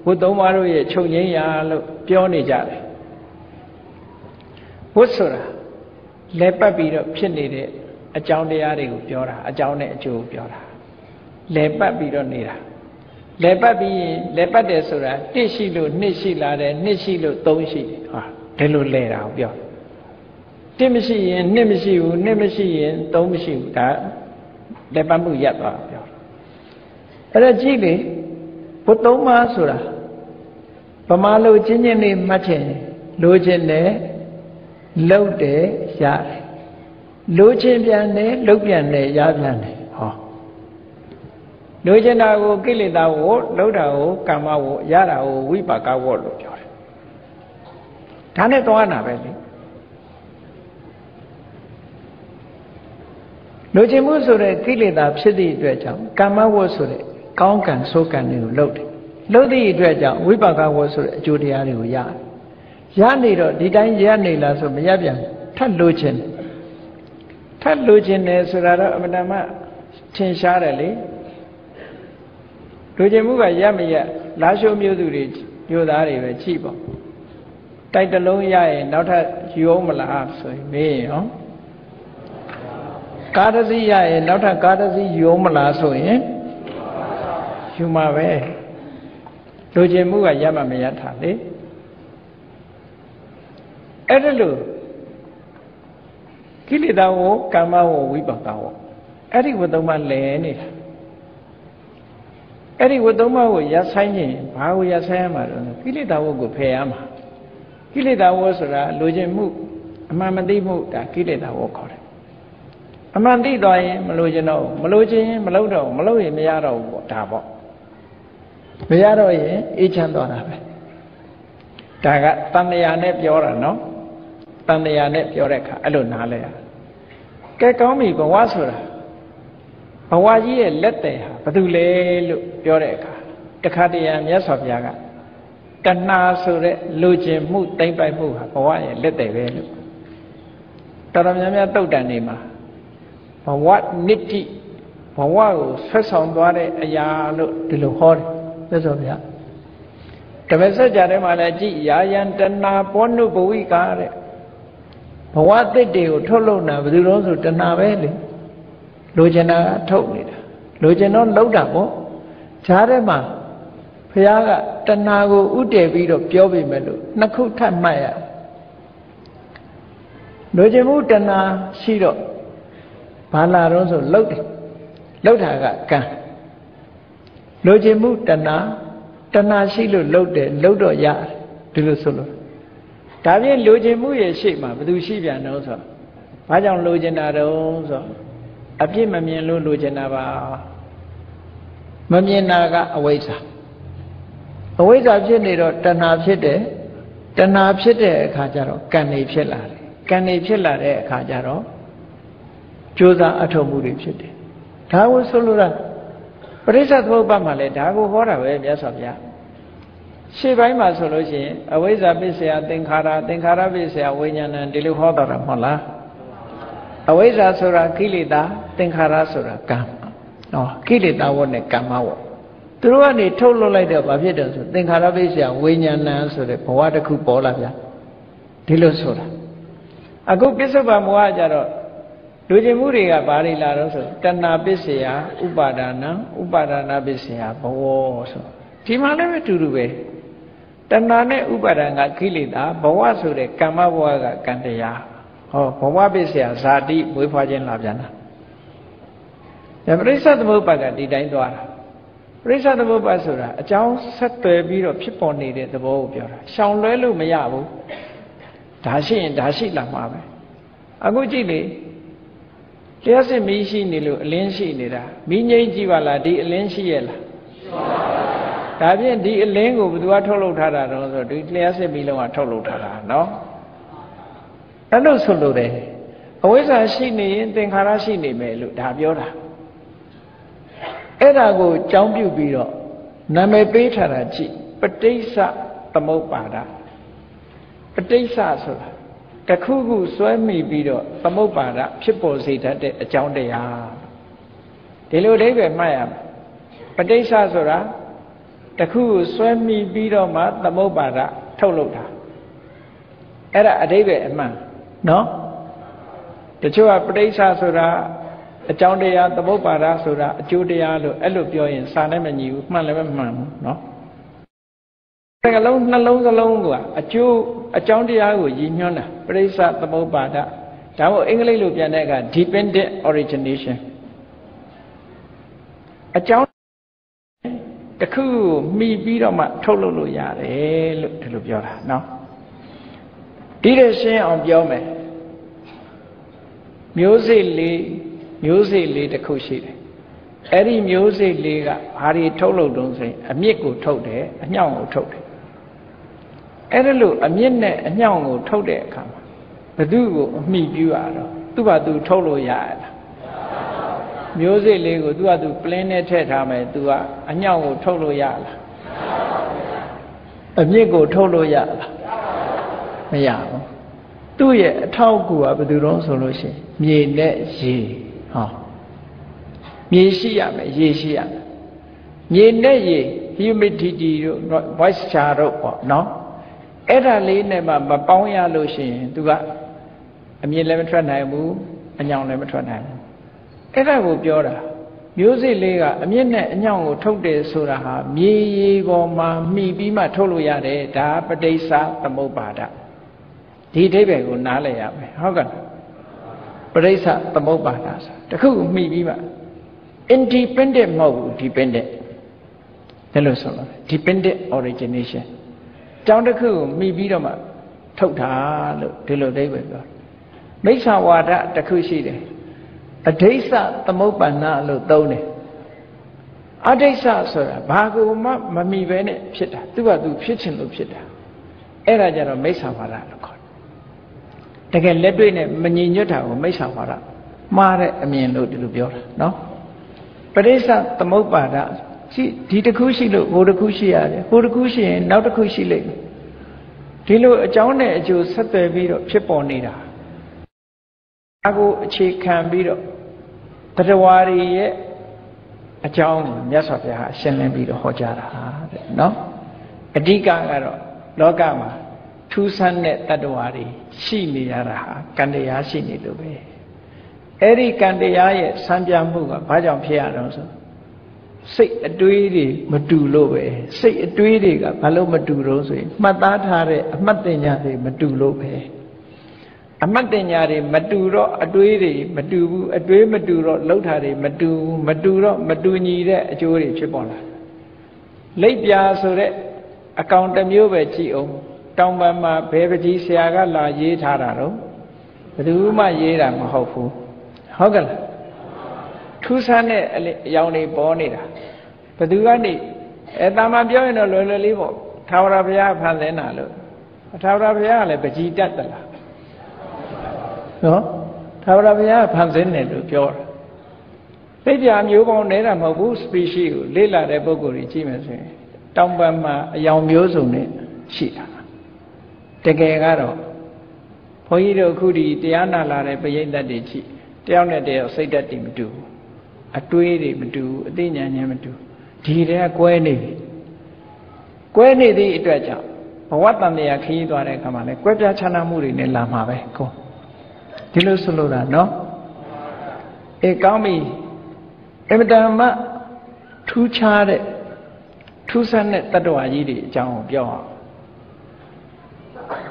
ဝတ်သုံးပါတို့ရဲ့ချုပ်ငိမ့်ရာလို့ပြောနေကြတယ်ဝတ်ဆိုတာလဲပတ်ပြီးတော့ဖြစ်နေတဲ့အကြောင်းတရားတွေကိုပြောတာအကြောင်းနဲ့အကျိုးပြောတာလဲပတ်ပြီးတော့နေတာလဲပတ်ပြီးရင်လဲပတ်တယ်ဆိုတာတစ်ရှိလို့နှစ်ရှိလာတယ်နှစ်ရှိလို့သုံးရှိတယ်ဟာဒီလိုလဲတာကိုပြောတစ်မရှိရင်နှစ်မရှိဘူးနှစ်မရှိရင်သုံးမရှိဘူးဒါလက်ပတ်မှုရပ်သွားပြော အဲ့ဒါကြည့်လေဘုသုံးပါးဆိုတာဗမာလိုချင်းချင်းလေးမှတ်ချင်လိုချင်တယ်လှုပ်တယ်ရတယ်လိုချင်ပြန်တယ်လှုပ်ပြန်တယ်ရပြန်တယ်ဟောလိုချင်တာကိုကိလေသာဝလှုပ်တာကိုကာမဝရတာကိုဝိပါကဝလို့ပြောတယ်ဒါနဲ့သွားတာပဲလေလိုချင်မှုဆိုတဲ့ကိလေသာဖြစ်သည့်အတွက်ကြောင့်ကာမဝတ်ဆိုတဲ့ ကောင်းကံဆိုးကံတွေကိုလုပ်တယ်လုပ်သည့်အတွက်ကြောင့်ဝိပါကဝတ်ဆိုတဲ့အကျိုးတရားတွေကိုရတယ်ရနေတော့ဒီတိုင်းရနေလားဆိုမရပြန်ထပ်လိုချင်တယ်ထပ်လိုချင်တယ်ဆိုတာတော့အမှန်တမ်းထင်ရှားတယ်လေလိုချင်မှုကရမရလာရှုံမျိုးသူတွေမျိုးသားတွေပဲကြည့်ပေါ့တိုက်တလုံးရရင်နောက်ထပ်ယူအောင်မလားဆိုရင်မေးရောကားတစ်စီးရရင်နောက်ထပ်ကားတစ်စီးယူအောင်မလားဆိုရင် ယူမှာပဲလိုချင်မှုကရမှမရတာလေအဲ့ဒါလို့ကိလေသာဝကမ္မဝဝိပါကဝအဲ့ဒီဝတ္တမလဲနေတာအဲ့ဒီဝတ္တမကိုရဆိုင်ရင်ဘာကိုရဆိုင်ရမှာလဲကိလေသာဝကိုဖယ်ရမှာကိလေသာဝဆိုတာလိုချင်မှုအမှန်မသိမှုဒါကိလေသာဝခေါ်တယ်အမှန်သိသွားရင်မလိုချင်တော့မလိုချင်ရင်မလုပ်တော့မလုပ်ရင်မရတော့ဘူးပေါ့ဒါပေါ့ မရတော့ရင်အေးချမ်းသွားတာပဲဒါကတဏှာနဲ့ပြောတာနော်တတန်တရားနဲ့ပြောတဲ့အခါအဲ့လိုနားလဲရကဲကောင်းပြီဘဝဆိုတာဘဝကြီးရဲ့လက်တယ်ဟာဘာတူလဲလို့ပြောတဲ့အခါတခါတရံမြတ်စွာဘုရားကတဏှာဆိုတဲ့လူကျင်မှုတိမ့်ပိုက်မှုဟာဘဝရဲ့လက်တယ်ပဲလို့တော်တော်များများတုတ်တန်နေမှာဘဝနိတိဘဝကိုဆွတ်ဆောင်သွားတဲ့အရာလို့ဒီလိုဟောတယ် မြတ်စွာဘုရားဓမ္မစကြာထဲမှာလည်းကြည်ယာယံတဏှာပောနုဘဝိကာတဲ့ဘဝအစ်တွေကိုထုတ်လုပ်တာဘယ်သူလို့ဆိုတဏှာပဲလေလိုချင်တာကထုတ်နေတာလိုချင်တော့လှုပ်တာပေါ့ဈာထဲမှာဘုရားကတဏှာကိုဥတည်ပြီးတော့ပြောပြမယ်လို့နှစ်ခုထပ်မှတ်ရလိုချင်မှုတဏှာရှိတော့ဘာလာတော့ဆိုလှုပ်တယ်လှုပ်တာကကံ လိုချင်မှုတဏှာတဏှာရှိလို့လှုပ်တယ်လှုပ်တော့ရတယ်ဒီလိုဆိုလို့ဒါဖြင့်လိုချင်မှုရဲ့ရှေ့မှာဘယ်သူရှိပြန်တော့ဆိုဘာကြောင့်လိုချင်တာတုံးဆိုအပြစ်မမြင်လို့လိုချင်တာပါမမြင်တာကအဝိဇ္ဇာအဝိဇ္ဇာဖြစ်နေတော့တဏှာဖြစ်တယ်တဏှာဖြစ်တဲ့အခါကျတော့ကံနေဖြစ်လာတယ်ကံနေဖြစ်လာတဲ့အခါကျတော့ကြိုးစားအထောက်မှုတွေဖြစ်တယ်ဒါကိုဆိုလိုတာ ပရိစ္ဆေသမုပ္ပါမှာလည်းဒါကိုဟောတာပဲမြတ်စွာဘုရားရှေ့ပိုင်းမှာဆိုလို့ရှိရင်အဝိဇ္ဇာပစ္စယသင်္ခါရသင်္ခါရပစ္စယဝိညာဏဒီလိုဟောတာမဟုတ်လားအဝိဇ္ဇာဆိုတာကိလေသာသင်္ခါရဆိုတာကံနော်ကိလေသာဝတ်နဲ့ကမ္မဝတ်သူတို့ကနေထုတ်လွတ်လိုက်တော့ဘာဖြစ်တယ်ဆိုသင်္ခါရပစ္စယဝိညာဏဆိုတဲ့ဘဝတစ်ခုပေါ်လာဗျာဒီလိုဆိုတာအခုပစ္စုပန်ဘဝကြတော့ လူကျင်မှုတွေကဘာတွေလာတော့ဆိုတဏှာပစ္စယဥပါဒနာဥပါဒနာပစ္စယဘဝဆိုဒီမှာလည်းပဲတူတူပဲတဏှာနဲ့ဥပါဒံကကိလေသာဘဝဆိုတဲ့ကမ္မဘဝကကံတရားဟောဘဝပစ္စယဇာတိမွေးဖွားခြင်းလာပြန်တာဒါပရိစ္ဆသမုပ္ပါကဒီတိုင်းသွားတာပရိစ္ဆသမုပ္ပါဆိုတာအကြောင်းဆက်သွယ်ပြီးတော့ဖြစ်ပေါ်နေတဲ့သဘောကိုပြောတာရှောင်လွဲလို့မရဘူးဒါရှိရင်ဒါရှိလာမှာပဲအခုကြည့်လေ တရားစစ်မီးရှိနေလို့အလင်းရှိနေတာမီးငိမ့်ကြည့်ပါလားဒီအလင်းရှိရဲ့လားဒါဖြင့်ဒီအလင်းကိုဘယ်သူကထုတ်လုပ်ထားတာတော့ဆိုဒီလျှက်စစ်ပြီးလုံးကထုတ်လုပ်ထားတာနော်အဲ့လိုဆိုလို့တယ်အဝိဇ္ဇာရှိနေရင်သင်္ခါရရှိနေမယ်လို့ဒါပြောတာအဲ့ဒါကိုကြောင်းပြုပြီးတော့နာမည်ပေးထားတာကြည့်ပဋိစ္စသမုပ္ပါဒပဋိစ္စဆိုတာ တခုခုစွဲမိပြီးတော့သမုပ္ပါဒဖြစ်ပေါ်စေတတ်တဲ့အကြောင်းတရားဒီလိုအဓိပ္ပာယ်မှတ်ရမယ်ပဋိစ္စဆိုတာတခုကိုစွဲမိပြီးတော့မှသမုပ္ပါဒထုတ်လုပ်တာအဲ့ဒါအဓိပ္ပာယ်အမှန်နော်တချို့ကပဋိစ္စဆိုတာအကြောင်းတရားသမုပ္ပါဒဆိုတာအကျိုးတရားလို့အဲ့လိုပြောရင်စာနဲ့မညီဘူးမှန်လည်းမမှန်ဘူးနော်တကလုံးနှလုံးစလုံးကအကျိုး အကြောင်းတရားကိုရည်ညွှန်းတာပရိစ္ဆသမုပ္ပါဒဒါမို့အင်္ဂလိပ်လိုပြန်တဲ့အခါ dependent origination အကြောင်းတခုကိုမှီပြီးတော့မှထုတ်လုပ်လို့ရတယ်လို့ဒီလိုပြောတာနော်ဒီတဲ့ရှင်းအောင်ပြောမယ်မျိုးစိတ်လေးမျိုးစိတ်လေးတစ်ခုရှိတယ်အဲ့ဒီမျိုးစိတ်လေးကဘာတွေထုတ်လုပ်တုံးဆိုရင်အမြင့်ကိုထုတ်တယ်အညောင်ကိုထုတ်တယ် အဲ့ဒါလို့အမြင့်နဲ့အညောင်ကိုထုတ်တဲ့အခါမှာဘသူကိုအမိပြုရတော့သူ့ဘာသူထုတ်လို့ရရလားမျိုးစိတ်လေးကိုသူကသူပလင်းနဲ့ထည့်ထားမယ်သူကအညောင်ကိုထုတ်လို့ရလားအမြင့်ကိုထုတ်လို့ရလားမရဘူးသူ့ရဲ့အထောက်အကူကဘယ်သူတော့ဆိုလို့ရှိရင်မြေနဲ့ရေဟောမြေရှိရမယ်ရေရှိရမယ်မြေနဲ့ရေ humidity တို့ moisture တို့ပေါ့နော် အဲ့ဒါလေးနဲ့မှမပေါင်းရလို့ရှိရင်သူကအမြင်လည်းမထွက်နိုင်ဘူးအညောင်လည်းမထွက်နိုင်ဘူးအဲ့ဒါကိုပြောတာမျိုးစိလေးကအမြင့်နဲ့အညောင်ကိုထုတ်တယ်ဆိုတာဟာမြေရေပေါ်မှာမှီပြီးမှထုတ်လို့ရတယ်ဒါပဋိစ္စသမုပ္ပါဒဒီအဓိပ္ပာယ်ကိုနားလည်ရမယ်ဟုတ်ကဲ့ပရိစ္ဆသမုပ္ပါဒဆိုတခုမှီပြီးမှ independent မဟုတ်ဘူး dependent ဒါလို့ဆိုလို့ dependent origination ကြောင်းတစ်ခုကိုမှီပြီးတော့မှထုတ်တာလို့ဒီလိုအဓိပ္ပာယ်ပြောမိစ္ဆာဝါဒတစ်ခုရှိတယ်အဋိစ္စသမုပ္ပန္နလို့သုံးတယ်အဋိစ္စဆိုတာဘာကိုမှမမီပဲနဲ့ဖြစ်တာသူကသူဖြစ်ချင်လို့ဖြစ်တာအဲ့ဒါကြတော့မိစ္ဆာဝါဒလို့ခေါ်တယ်တကယ်လက်တွေ့နဲ့မညီညွတ်တာကိုမိစ္ဆာပါဒမှားတဲ့အမြင်လို့ဒီလိုပြောတာနော်ပရိစ္ဆသမုပ္ပါဒ ရှိဒီတစ်ခုရှိလို့ဟိုတစ်ခုရှိရတယ်ဟိုတစ်ခုရှိရင်နောက်တစ်ခုရှိလိမ့်မယ်ဒီလိုအကြောင်းနဲ့အကျိုးဆက်သွယ်ပြီးတော့ဖြစ်ပေါ်နေတာအကိုအခြေခံပြီးတော့တရားဝါရီရဲ့အကြောင်းမြတ်စွာဘုရားရှင်းလင်းပြီးတော့ဟောကြားတာတဲ့နော်အဓိကကတော့လောကမှာထူးဆန်းတဲ့တ attva တွေရှိနေရတာဟာကံတရားရှိနေလို့ပဲအဲ့ဒီကံတရားရဲ့စံပြမှုကဘာကြောင့်ဖြစ်ရတော့ဆို စိတ်အတွေးတွေမတူလို့ပဲစိတ်အတွေးတွေကဘာလို့မတူတော့ဆိုရင်မှတ်သားထားတဲ့အမှတ်တင်ညာတွေမတူလို့ပဲအမှတ်တင်ညာတွေမတူတော့အတွေးတွေမတူဘူးအတွေးမတူတော့လှုပ်တာတွေမတူဘူးမတူတော့မတူညီတဲ့အကျိုးတွေဖြစ်ပေါ်လာလိပ်ပြာဆိုတဲ့အကောင်တစ်မျိုးပဲကြည့်အောင်တောင်ပံမှာဘယ်ပကြီးဆရာကလာရေးထားတာတော့ဘယ်သူမှရေးတာမဟုတ်ဘူးဟုတ်ကဲ့လား ထူးဆန်းတဲ့အယောင်တွေပေါ်နေတာဘယ်သူကနေအဲတာမန်ပြောရင်တော့လွယ်လွယ်လေးပေါ့သာဝရဘုရားဖန်ဆင်းတာလို့သာဝရဘုရားကလည်းပကြီးတတ်သလားနော်သာဝရဘုရားဖန်ဆင်းတယ်လို့ပြောတာသိပြမျိုးပေါင်းနေတာမဟုတ်ဘူး species ကိုလေ့လာတဲ့ပုဂ္ဂိုလ်ကြီးကြည့်မယ်ဆိုရင်တောင်ပံမှာအယောင်မျိုးစုံနဲ့ရှိတာတကယ်ကတော့ဘုန်းကြီးတို့အခုဒီတရားနာလာတဲ့ပရိသတ်တွေကြည့်တယောက်နဲ့တယောက်စိတ်ဓာတ်တွေမတူဘူး အတွေးတွေမတူဘူးအသိဉာဏ်ဉာဏ်မတူဒီတည်းကကွဲနေပြီကွဲနေသည့်အတွက်ကြောင့်ဘဝတန်တရားခရီးသွားတဲ့အခါမှာလည်းကွဲပြားခြားနားမှုတွေနဲ့လာမှာပဲကိုဒီလိုဆိုလို့တာနော်အေးကောင်းပြီအမတန်မှထူးခြားတဲ့ထူးဆန်းတဲ့တတ္တဝါကြီးတွေအကြောင်းကိုပြောအောင်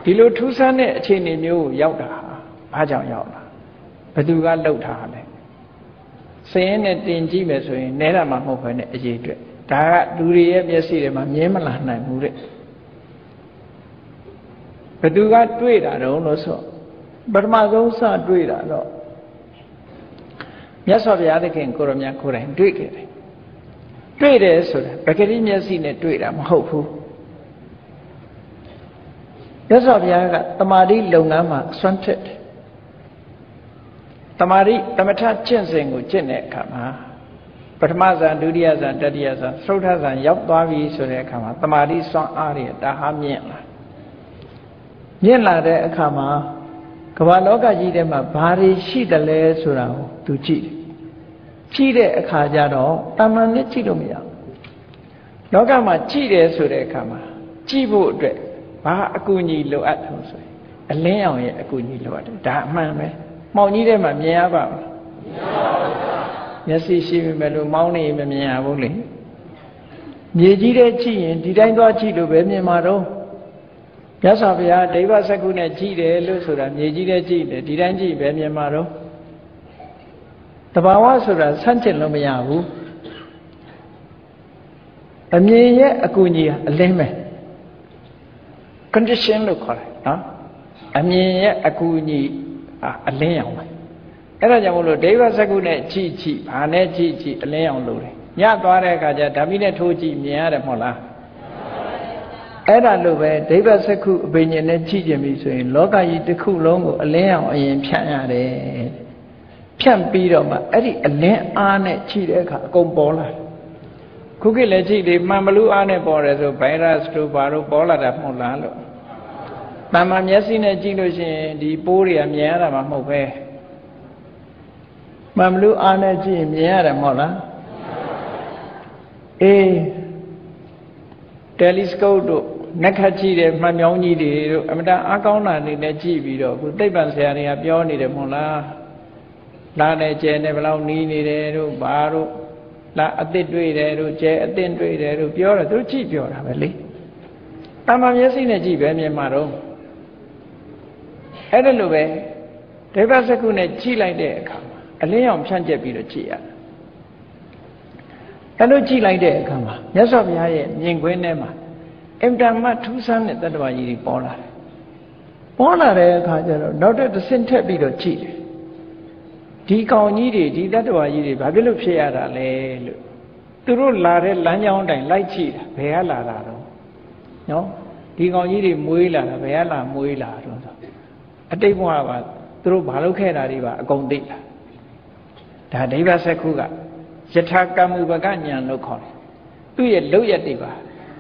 ဒီလိုထူးဆန်းတဲ့အခြေအနေမျိုးကိုရောက်တာဘာကြောင့်ရောက်လာဘယ်သူကလှုပ်ထားလဲ စရင်နဲ့တင်ကြည့်မယ်ဆိုရင်နဲတာမှမဟုတ်ဘဲနဲ့အရေးအတွက်ဒါကလူတွေရဲ့မျက်စိတွေမှာမြင်မလာနိုင်ဘူးတဲ့ဘယ်သူကတွေ့တာတုံးလို့ဆိုပထမဆုံးစတွေ့တာတော့မြတ်စွာဘုရားသခင်ကိုရမြတ်ကိုယ်တိုင်တွေ့ခဲ့တယ်တွေ့တယ်ဆိုတာပဂတိမျက်စိနဲ့တွေ့တာမဟုတ်ဘူးမြတ်စွာဘုရားကတမာတိလုပ်ငန်းမှာအစွမ်းထက်တယ် တမာတိတမထကျင့်စဉ်ကိုကျင့်တဲ့အခါမှာပထမဇန်ဒုတိယဇန်တတိယဇန်သုဒ္ဓဇန်ရောက်သွားပြီဆိုတဲ့အခါမှာတမာတိစွမ်းအားတွေတာဟာမြင့်လာမြင့်လာတဲ့အခါမှာကမ္ဘာလောကကြီးထဲမှာဘာတွေရှိတယ်လဲဆိုတာကိုသူကြည့်တယ်ကြည့်တဲ့အခါကျတော့တာမန်နဲ့ကြည့်လို့မရဘူးလောကမှာကြည့်တယ်ဆိုတဲ့အခါမှာကြည့်ဖို့အတွက်ဘာအကူအညီလိုအပ်တယ်ဆိုရင်အလင်းအောင်ရဲ့အကူအညီလိုအပ်တယ်ဒါအမှန်ပဲ မှောင်ကြီးထဲမှာမြင်ရပါမလားမမြင်ပါဘူးမျက်စိရှိပြီမဲ့လို့မောင်းနေမမြင်ရဘူးလေမြေကြီးတဲ့ကြည့်ရင်ဒီတိုင်းသွားကြည့်လို့ပဲမြင်မှာတော့မြတ်စွာဘုရားဒိဗ္ဗစကုနဲ့ကြည့်တယ်လို့ဆိုတာမြေကြီးတဲ့ကြည့်တယ်ဒီတိုင်းကြည့်ပဲမြင်မှာတော့တဘာဝဆိုတာဆန့်ကျင်လို့မရဘူးအမြင်ရဲ့အကူအညီအလင်းပဲ condition လို့ခေါ်တယ်နော်အမြင်ရဲ့အကူအညီ အလင်းရောင်ပဲအဲ့ဒါကြောင့်မလို့ဒိဗ္ဗစကုနဲ့ကြည့်ကြည့်ဘာနဲ့ကြည့်ကြည့်အလင်းရောင်လို့တယ်ညသွားတဲ့အခါကျဓာမိနဲ့ထိုးကြည့်မြင်ရတယ်မဟုတ်လားအဲ့ဒါလို့ပဲဒိဗ္ဗစကုအပင်ညင်နဲ့ကြည့်ကြပြီဆိုရင်လောကကြီးတစ်ခုလုံးကိုအလင်းရောင်အရင်ဖြန့်ရတယ်ဖြန့်ပြီးတော့မှအဲ့ဒီအလင်းအားနဲ့ကြည့်တဲ့အခါအကုန်ပေါ်လာတယ်ခုခေတ်လည်းကြည့်လေမှန်ဘလူးအားနဲ့ပေါ်တယ်ဆိုဗိုင်းရပ်စ်တို့ဘာတို့ပေါ်လာတာမဟုတ်လားလို့ တမ္မာမျက်စိနဲ့ကြည့်လို့ရှိရင်ဒီပိုးတွေကမြင်ရတာမှမဟုတ်ပဲမှန်ဘလူးအားနဲ့ကြည့်ရင်မြင်ရတယ်မဟုတ်လားအေးတယ်လီစကုပ်တို့နက်ခတ်ကြည့်တဲ့မှန်မြောင်းကြီးတွေတို့အမတန်အားကောင်းတာတွေနဲ့ကြည့်ပြီးတော့ခုသိပ္ပံဆရာတွေကပြောနေတယ်မဟုတ်လားလာနဲ့ကျဲနဲ့ဘယ်လောက်နီးနေတယ်တို့ဘာတို့လာအစ်စ်တွေ့တယ်တို့ကျဲအစ်စ်တွေ့တယ်တို့ပြောတယ်သူကြည့်ပြောတာပဲလေတမန်မျက်စိနဲ့ကြည့်ပဲမြင်မှာတော့ အဲ့ဒါလိုပဲဒိဗ္ဗစကုနဲ့ကြည့်လိုက်တဲ့အခါမှာအလင်းရောင်ဖြန့်ကျက်ပြီးတော့ကြည့်ရအဲ့လိုကြည့်လိုက်တဲ့အခါမှာမြတ်စွာဘုရားရဲ့မြင်ကွင်းထဲမှာအင်တန်မှထူးဆန်းတဲ့တတ္တဝါကြီးတွေပေါ်လာတယ်ပေါ်လာတဲ့အခါကျတော့နောက်တစ်ဆင့်ထက်ပြီးတော့ကြည့်တယ်ဒီကောင်ကြီးတွေဒီတတ္တဝါကြီးတွေဘာဖြစ်လို့ဖြစ်ရတာလဲလို့သူတို့လာတဲ့လမ်းကြောင်းတိုင်းလိုက်ကြည့်တာဘယ်ကလာတာတော့နော်ဒီကောင်ကြီးတွေမွေးလာတာဘယ်ကလာမွေးလာတော့ဆို အတိတ်ဘဝကသူတို့ဘာလုပ်ခဲ့တာတွေပါအကုန်သိတာဒါဒိဗ္ဗစက္ခုကယထာကမ္မုပကညာလို့ခေါ်တယ်သူ့ရဲ့လောက်ရတွေပါ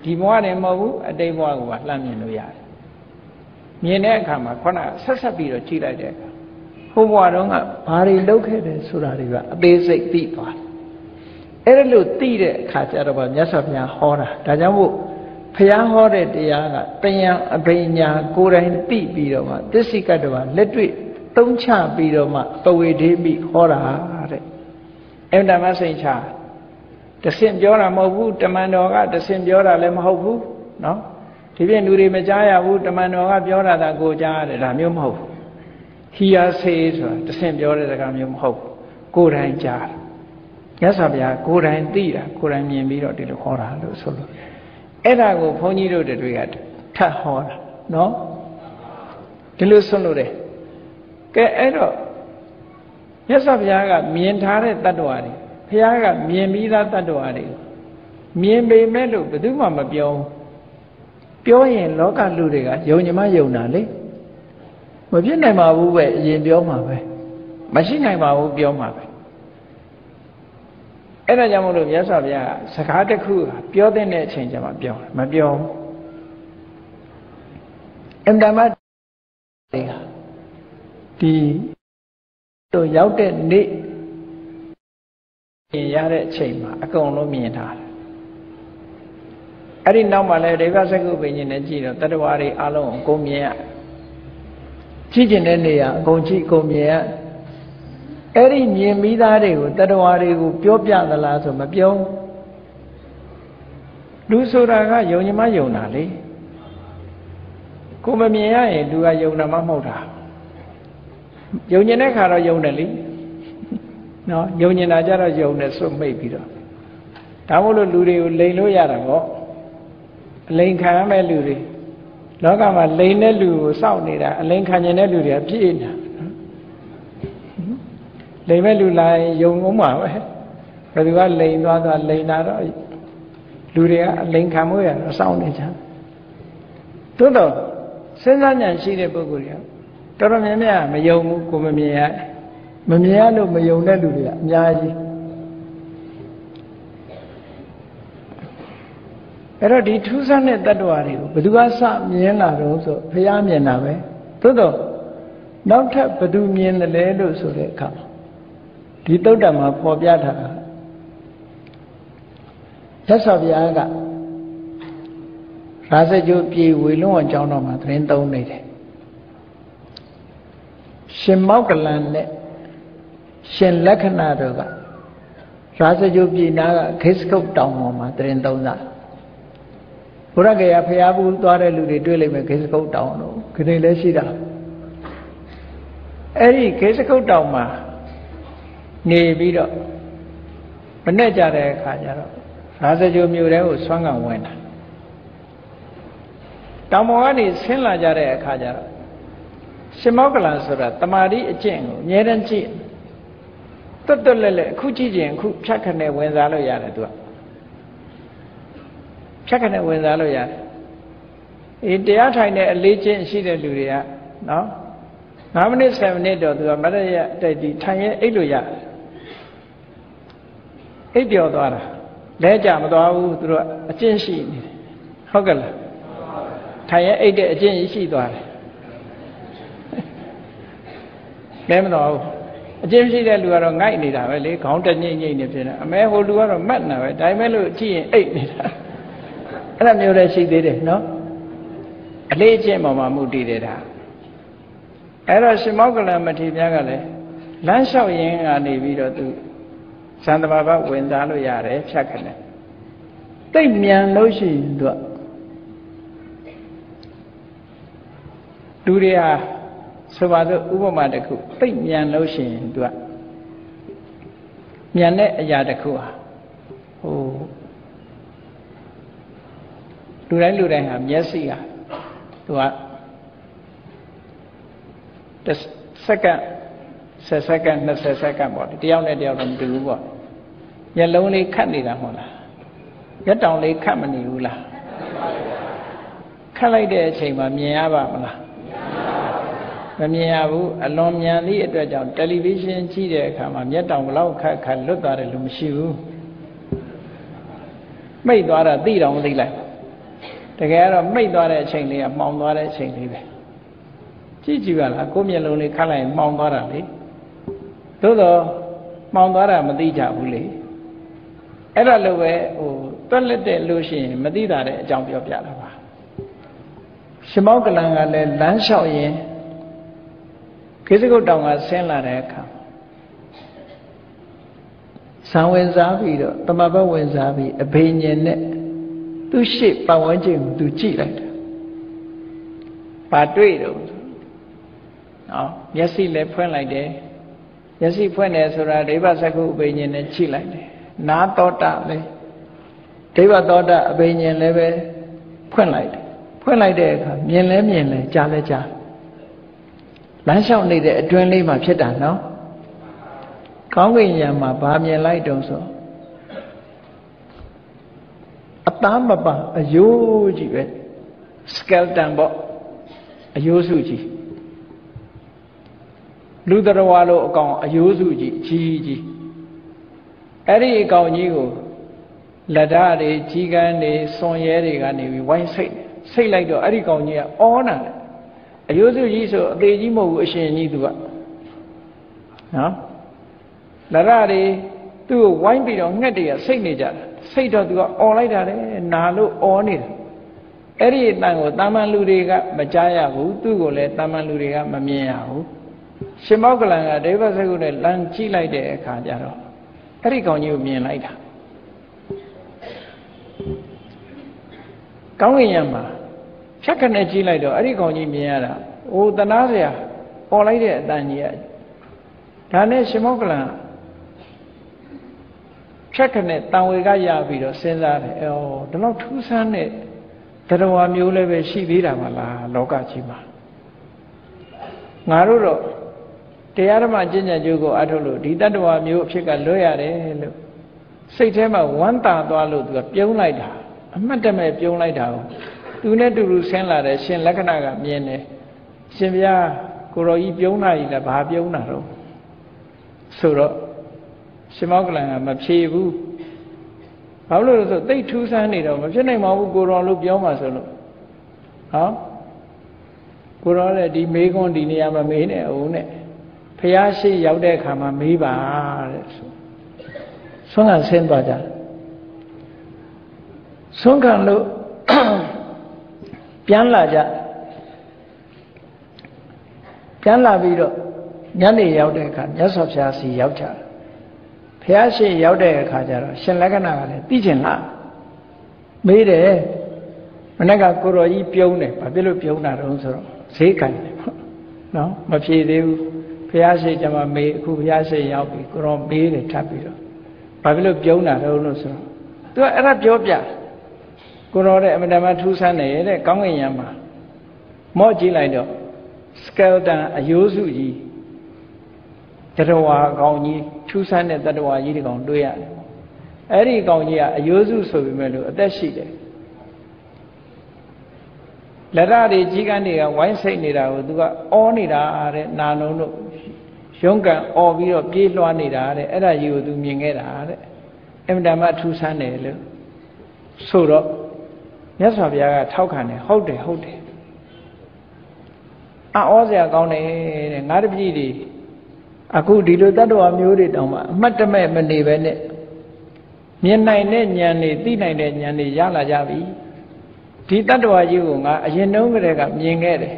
ဒီဘဝနဲ့မဟုတ်ဘူးအတိတ်ဘဝကလှမ်းမြင်လို့ရတယ်မြင်တဲ့အခါမှာခုနဆက်ဆက်ပြီးတော့ကြည့်လိုက်တဲ့အခါဟိုဘဝတုန်းကဘာတွေလုပ်ခဲ့တယ်ဆိုတာတွေကအသေးစိတ်သိသွားတယ်အဲ့ဒါလို့သိတဲ့အခါကျတော့ဗမြတ်စွာဘုရားဟောတာဒါကြောင့်မို့ ဖျားဟောတဲ့တရားကတယံအဘိညာကိုယ်တိုင်သိပြီးတော့မှသစ္စိကတဝါလက်တွေ့သုံးချပြီးတော့မှပဝေဒိမိဟောတာတဲ့အဲ့ဒါမှစိန်ချတဆင့်ပြောတာမဟုတ်ဘူးတမန်တော်ကတဆင့်ပြောတာလည်းမဟုတ်ဘူးနော်ဒီပြင်လူတွေမကြားရဘူးတမန်တော်ကပြောတာဒါကိုကြားရတယ်ဒါမျိုးမဟုတ်ဘူး hearsay ဆိုတာတဆင့်ပြောတဲ့စကားမျိုးမဟုတ်ဘူးကိုယ်တိုင်ကြားတယ်မြတ်စွာဘုရားကိုယ်တိုင်သိတာကိုယ်တိုင်မြင်ပြီးတော့ဒီလိုဟောတာလို့ဆိုလို့ အဲ့ဒါကိုဘုန်းကြီးတို့တွေကထပ်ဟောတာနော်ဒီလိုဆွလို့တယ်ကဲအဲ့တော့မြတ်စွာဘုရားကမြင်ထားတဲ့တ attva တွေဘုရားကမြင်ပြီးသားတ attva တွေမြင်ပေမဲ့လို့ဘယ်သူမှမပြောပြောရင်လောကလူတွေကယုံညီမယုံတာလေမဖြစ်နိုင်ပါဘူးပဲအရင်ပြောမှာပဲမရှိနိုင်ပါဘူးပြောမှာပဲ အဲ့ဒါကြောင့်မလို့မြတ်စွာဘုရားကစကားတစ်ခုပြောတဲ့အချိန်ကျမှပြောတယ်မပြောအင်တမတွေကဒီတို့ရောက်တဲ့နေ့မြင်ရတဲ့အချိန်မှာအကုန်လုံးမြင်ထားတယ်အဲ့ဒီနောက်မှာလည်းဒေဝစကုပင်ရှင်နဲ့ကြည့်တော့တတ္တဝါတွေအလုံးအကုန်မြင်ရကြည့်ကျင်တဲ့နေရာအကုန်ကြည့်အကုန်မြင်ရ အဲ့ဒီမြင်မိသားတွေကိုတတ္တဝါတွေကိုပြောပြသလားဆိုမပြောလူဆိုတာကယုံကြည်မယုံတာလေကိုမမြင်ရရင်လူကယုံတာမှမဟုတ်တာယုံကျင်တဲ့ခါတော့ယုံတယ်လीနော်ယုံကျင်တာကြတော့ယုံတယ်စွတ်မိတ်ပြီးတော့ဒါမို့လို့လူတွေကိုလိန်လို့ရတာပေါ့အလိန်ခံရမဲ့လူတွေလောကမှာလိန်တဲ့လူကိုစောင့်နေတာအလိန်ခံကျင်တဲ့လူတွေကပြည့်နေတာ လိန်မဲ့လူလာရင်ယုံအောင်မှာပဲဘယ်သူကလိန်သွားသွားလိန်တာတော့လူတွေကအလိန်ခံမှုရတော့စောင့်နေကြသို့တော့စဉ်းစားဉာဏ်ရှိတဲ့ပုဂ္ဂိုလ်တွေကတော်တော်များများမယုံဘူးကိုမမြင်ရမမြင်ရလို့မယုံတဲ့လူတွေကအများကြီးအဲ့တော့ဒီထူးဆန်းတဲ့တ attva တွေကိုဘယ်သူကစမြင်လာတော့ဆိုဘုရားမြင်တာပဲသို့တော့နောက်ထပ်ဘယ်သူမြင်တယ်လဲလို့ဆိုတဲ့အခါ ဒီတုတ်တံမှာပေါ်ပြထားတာရသော်ဘုရားကရာဇကြိုးပြေဝေလွန်အောင်ကျောင်းတော်မှာသတင်းသုံးနေတယ်ရှင်မောက်ကလန်နဲ့ရှင်လက္ခဏာတို့ကရာဇကြိုပြည်နာကခေစကုတ်တောင်ပေါ်မှာတရင်သုံးတာဘုရားကေယဖျားဘူးသွားတဲ့လူတွေတွေ့လိမ့်မယ်ခေစကုတ်တောင်တို့ခဏလည်းရှိတာအဲ့ဒီခေစကုတ်တောင်မှာ နေပြီးတော့မနဲ့ကြတဲ့အခါကျတော့ရာဇကြိုမြို့ထဲကိုဆွမ်းကံဝင်တာတောင်ပေါ်ကနေဆင်းလာကြတဲ့အခါကျတော့ရှင်မောကလန်ဆိုတာတမာတိအကျင့်ကိုအမြဲတမ်းကြည့်တွတ်တွတ်လဲလဲအခုကြည့်ခြင်းအခုဖြတ်ခနဲ့ဝင်စားလို့ရတယ်သူကဖြတ်ခနဲ့ဝင်စားလို့ရတယ်အေးတရားထိုင်တဲ့အလေးချင်းရှိတဲ့လူတွေကနော်9မိနစ်10မိနစ်တော့သူကမရရတိုက်ဒီထိုင်ရဲအိတ်လို့ရတယ် အိတ်ပြော်သွားတာလဲကြမသွားဘူးသူတို့အကျင့်ရှိနေတယ်ဟုတ်ကဲ့လားထိုင်ရဲအိတ်တဲ့အကျင့်ရှိသွားတယ်လဲမတော်ဘူးအကျင့်ရှိတဲ့လူကတော့ငိုက်နေတာပဲလေခေါင်းတညိမ့်ညိမ့်နေဖြစ်နေအမဲဟိုလူကတော့မတ်နေတာပဲဒါပေမဲ့လို့ကြည့်ရင်အိတ်နေတာအဲ့ဒါမျိုးလည်းရှိသေးတယ်နော်အလေးအကျင့်ပေါ်မှာမူတည်တယ်ဒါအဲ့တော့ရှင်မောကလမထေရကလည်းလမ်းလျှောက်ရင်းကနေပြီးတော့သူ သံတဘာဘဝင်စားလို့ရတယ်ဖြတ်ခနဲ့တိတ်မြန်လို့ရှိရင်သူကလူတွေဟာဆိုပါစို့ဥပမာတစ်ခုသိပ်မြန်လို့ရှိရင်သူကမြန်တဲ့အရာတစ်ခုဟာဟိုလူတိုင်းလူတိုင်းဟာမျက်စိဟာသူကတစ်စက္ကန့် 10စက္ကန့်20စက္ကန့်ပေါ့တယောက်နဲ့တယောက်တော့မတူဘူးပေါ့မျက်လုံးလေးခတ်နေတာမဟုတ်လားရက်တောင်လေးခတ်မနေဘူးလားခတ်လိုက်တဲ့အချိန်မှာမြင်ရပါမလားမမြင်ရဘူးအလွန်မြန်သည့်အတွက်ကြောင့်တယ်လီဗီရှင်းကြည့်တဲ့အခါမှာမျက်တောင်ဘလောက်ခက်ခက်လွတ်သွားတယ်လို့မရှိဘူးမိတ်သွားတာသိတော့မသိလိုက်တကယ်ကတော့မိတ်သွားတဲ့အချိန်လေးကမှောင်သွားတဲ့အချိန်လေးပဲကြည့်ကြည့်ပါလားကိုယ်မျက်လုံးလေးခတ်လိုက်မှောင်သွားတာလေ သို့တော့မှောင်သွားတာမသိကြဘူးလေအဲ့ဒါလိုပဲဟိုတွက်လက်တဲ့လို့ရှိရင်မသိတာတဲ့အကြောင်းပြောပြတာပါရှင်မောကလန်ကလည်းလမ်းလျှောက်ရင်ခေစကုတ်တောင်ကဆင်းလာတဲ့အခါဇံဝင်စားပြီးတော့တမဘဝင်စားပြီးအဖေညင်နဲ့သူ့ရှေ့ပတ်ဝန်းကျင်ကိုသူကြည့်လိုက်တာဘာတွေ့တော့နော်မျက်စိလည်းဖွင့်လိုက်တယ် မျက်စိဖွင့်တယ်ဆိုတာဒိဗ္ဗစကုအဖေညင်နဲ့ကြည့်လိုက်တယ်နာတော်တာလည်းဒိဗ္ဗတော်တာအဖေညင်လည်းပဲဖွင့်လိုက်တယ်ဖွင့်လိုက်တဲ့အခါမြင်လဲမြင်လဲကြားလဲကြားလမ်းလျှောက်နေတဲ့အတွင်းလေးမှာဖြစ်တာနော်ကောင်းကင်ယံမှာဗာမြင်လိုက်တုံးဆိုအသားမပါအယိုးကြီးပဲ skeleton ပေါ့အယိုးစုကြီး လူတော်ဝါလို့အကောင်အယိုးစုကြီးကြီးကြီးအဲ့ဒီအကောင်ကြီးကိုလက်ဓာတ်တွေကြီးကန်းတွေစွန်ရဲတွေကနေပြီးဝိုင်းစိတ်စိတ်လိုက်တော့အဲ့ဒီကောင်ကြီးကအောနာတယ်အယိုးစုကြီးဆိုအသေးကြီးမဟုတ်ဘူးအရှင်ကြီးသူကနော်လရတွေသူ့ကိုဝိုင်းပြီးတော့ငှက်တွေကစိတ်နေကြတာစိတ်တော့သူကអော်လိုက်တာလေနာလို့អော်နေတာအဲ့ဒီအတန်ကိုတာမန်လူတွေကမကြားရဘူးသူ့ကိုလည်းတာမန်လူတွေကမမြင်ရဘူး ရှင်မောကလန်ကဒိဗ္ဗစကုနဲ့လမ်းကြည့်လိုက်တဲ့အခါကျတော့အဲ့ဒီကောင်ကြီးကိုမြင်လိုက်တာကောင်းကင်ယံမှာဖြတ်ခနဲ့ကြည့်လိုက်တော့အဲ့ဒီကောင်ကြီးမြင်ရတာအိုးတနာစရာអော်လိုက်တဲ့အတန်ကြီးကဒါနဲ့ရှင်မောကလန်ဖြတ်ခနဲ့တန်ဝေကရပြီးတော့စဉ်းစားတယ်အော်ဒီလောက်ထူးဆန်းတဲ့တရားမျိုးလည်းပဲရှိသေးတာမလားလောကကြီးမှာငါတို့တော့ တရားဓမ္မကျင့်ကြံကြိုးကိုအထုတ်လို့ဒီတတ္တဝါမျိုးအဖြစ်ကလွတ်ရတယ်လို့စိတ်ထဲမှာဝမ်းသာသွားလို့သူကပြုံးလိုက်တာအမှတ်တမဲ့ပြုံးလိုက်တာကိုသူနဲ့တူတူဆင်းလာတယ်ရှင်လက္ခဏာကမြင်တယ်ရှင်ဗျာကိုရောကြီးပြုံးတာကြီးလည်းဘာပြုံးတာတော့ဆိုတော့ရှင်မောကလန်ကမဖြေဘူးဘာလို့လဲဆိုသိထူးဆန်းနေတော့မဖြစ်နိုင်ပါဘူးကိုရောလို့ပြောမှဆိုလို့ဟောကိုရောလည်းဒီမေးခွန်းဒီနေရာမှာမေးနေအောင်နဲ့ ဖះရှိရောက်တဲ့အခါမှာမေးပါတဲ့ဆိုဆွမ်းကဆင်းသွားကြဆွမ်းခံလို့ပြန်လာကြပြန်လာပြီးတော့ညနေရောက်တဲ့အခါမြတ်စွာဘုရားစီရောက်ကြဘုရားရှင်ရောက်တဲ့အခါကျတော့ရှင်လက္ခဏာကလည်းသိကျင်လားမေးတယ်မနေ့ကကိုတော်ကြီးပြုံးတယ်ဘာဖြစ်လို့ပြုံးတာတုံးဆိုတော့ဈေးကန်တယ်ပေါ့နော်မဖြေသေးဘူး ဘုရားရှင်ကျမမေးအခုဘုရားရှင်ရောက်ပြီကိုတော်မေးတယ်ထပ်ပြီးတော့ဘာဖြစ်လို့ပြုံးတာတုံးလို့ဆိုတော့သူကအဲ့ဒါပြောပြကိုတော်တဲ့အမတမထူးဆန်းတယ်တဲ့ကောင်းကင်ယံမှာမော့ကြည့်လိုက်တော့ skeleton အယိုးစုကြီးတရဝါကောင်ကြီးထူးဆန်းတဲ့တရဝါကြီးဒီကောင်တွေ့ရတယ်အဲ့ဒီကောင်ကြီးကအယိုးစုဆိုပေမဲ့လို့အသက်ရှိတယ် လက်ရတွေကြီးကန်းတွေကဝိုင်းစိတ်နေတာကိုသူကအောနေတာတဲ့နာလုံးတို့ရုံးကန်အော်ပြီးတော့ပြေးလွှားနေတာတဲ့အဲ့ဒါကြီးကိုသူမြင်ခဲ့တာတဲ့အင်တာမထူးဆန်းတယ်လို့ဆိုတော့မြတ်စွာဘုရားကထောက်ခံတယ်ဟုတ်တယ်ဟုတ်တယ်အောစရာကောင်းတယ်တဲ့ငါတပည့်တွေအခုဒီလိုတတ္တဝါမျိုးတွေတောင်မှအမှတ်တမဲ့မနေပဲနဲ့မြင်နိုင်တဲ့ဉာဏ်တွေသိနိုင်တဲ့ဉာဏ်တွေရလာကြပြီ ဒီတတ္တဝါကြီးကိုငါအရင်တုန်းကတည်းကမြင်ခဲ့တယ်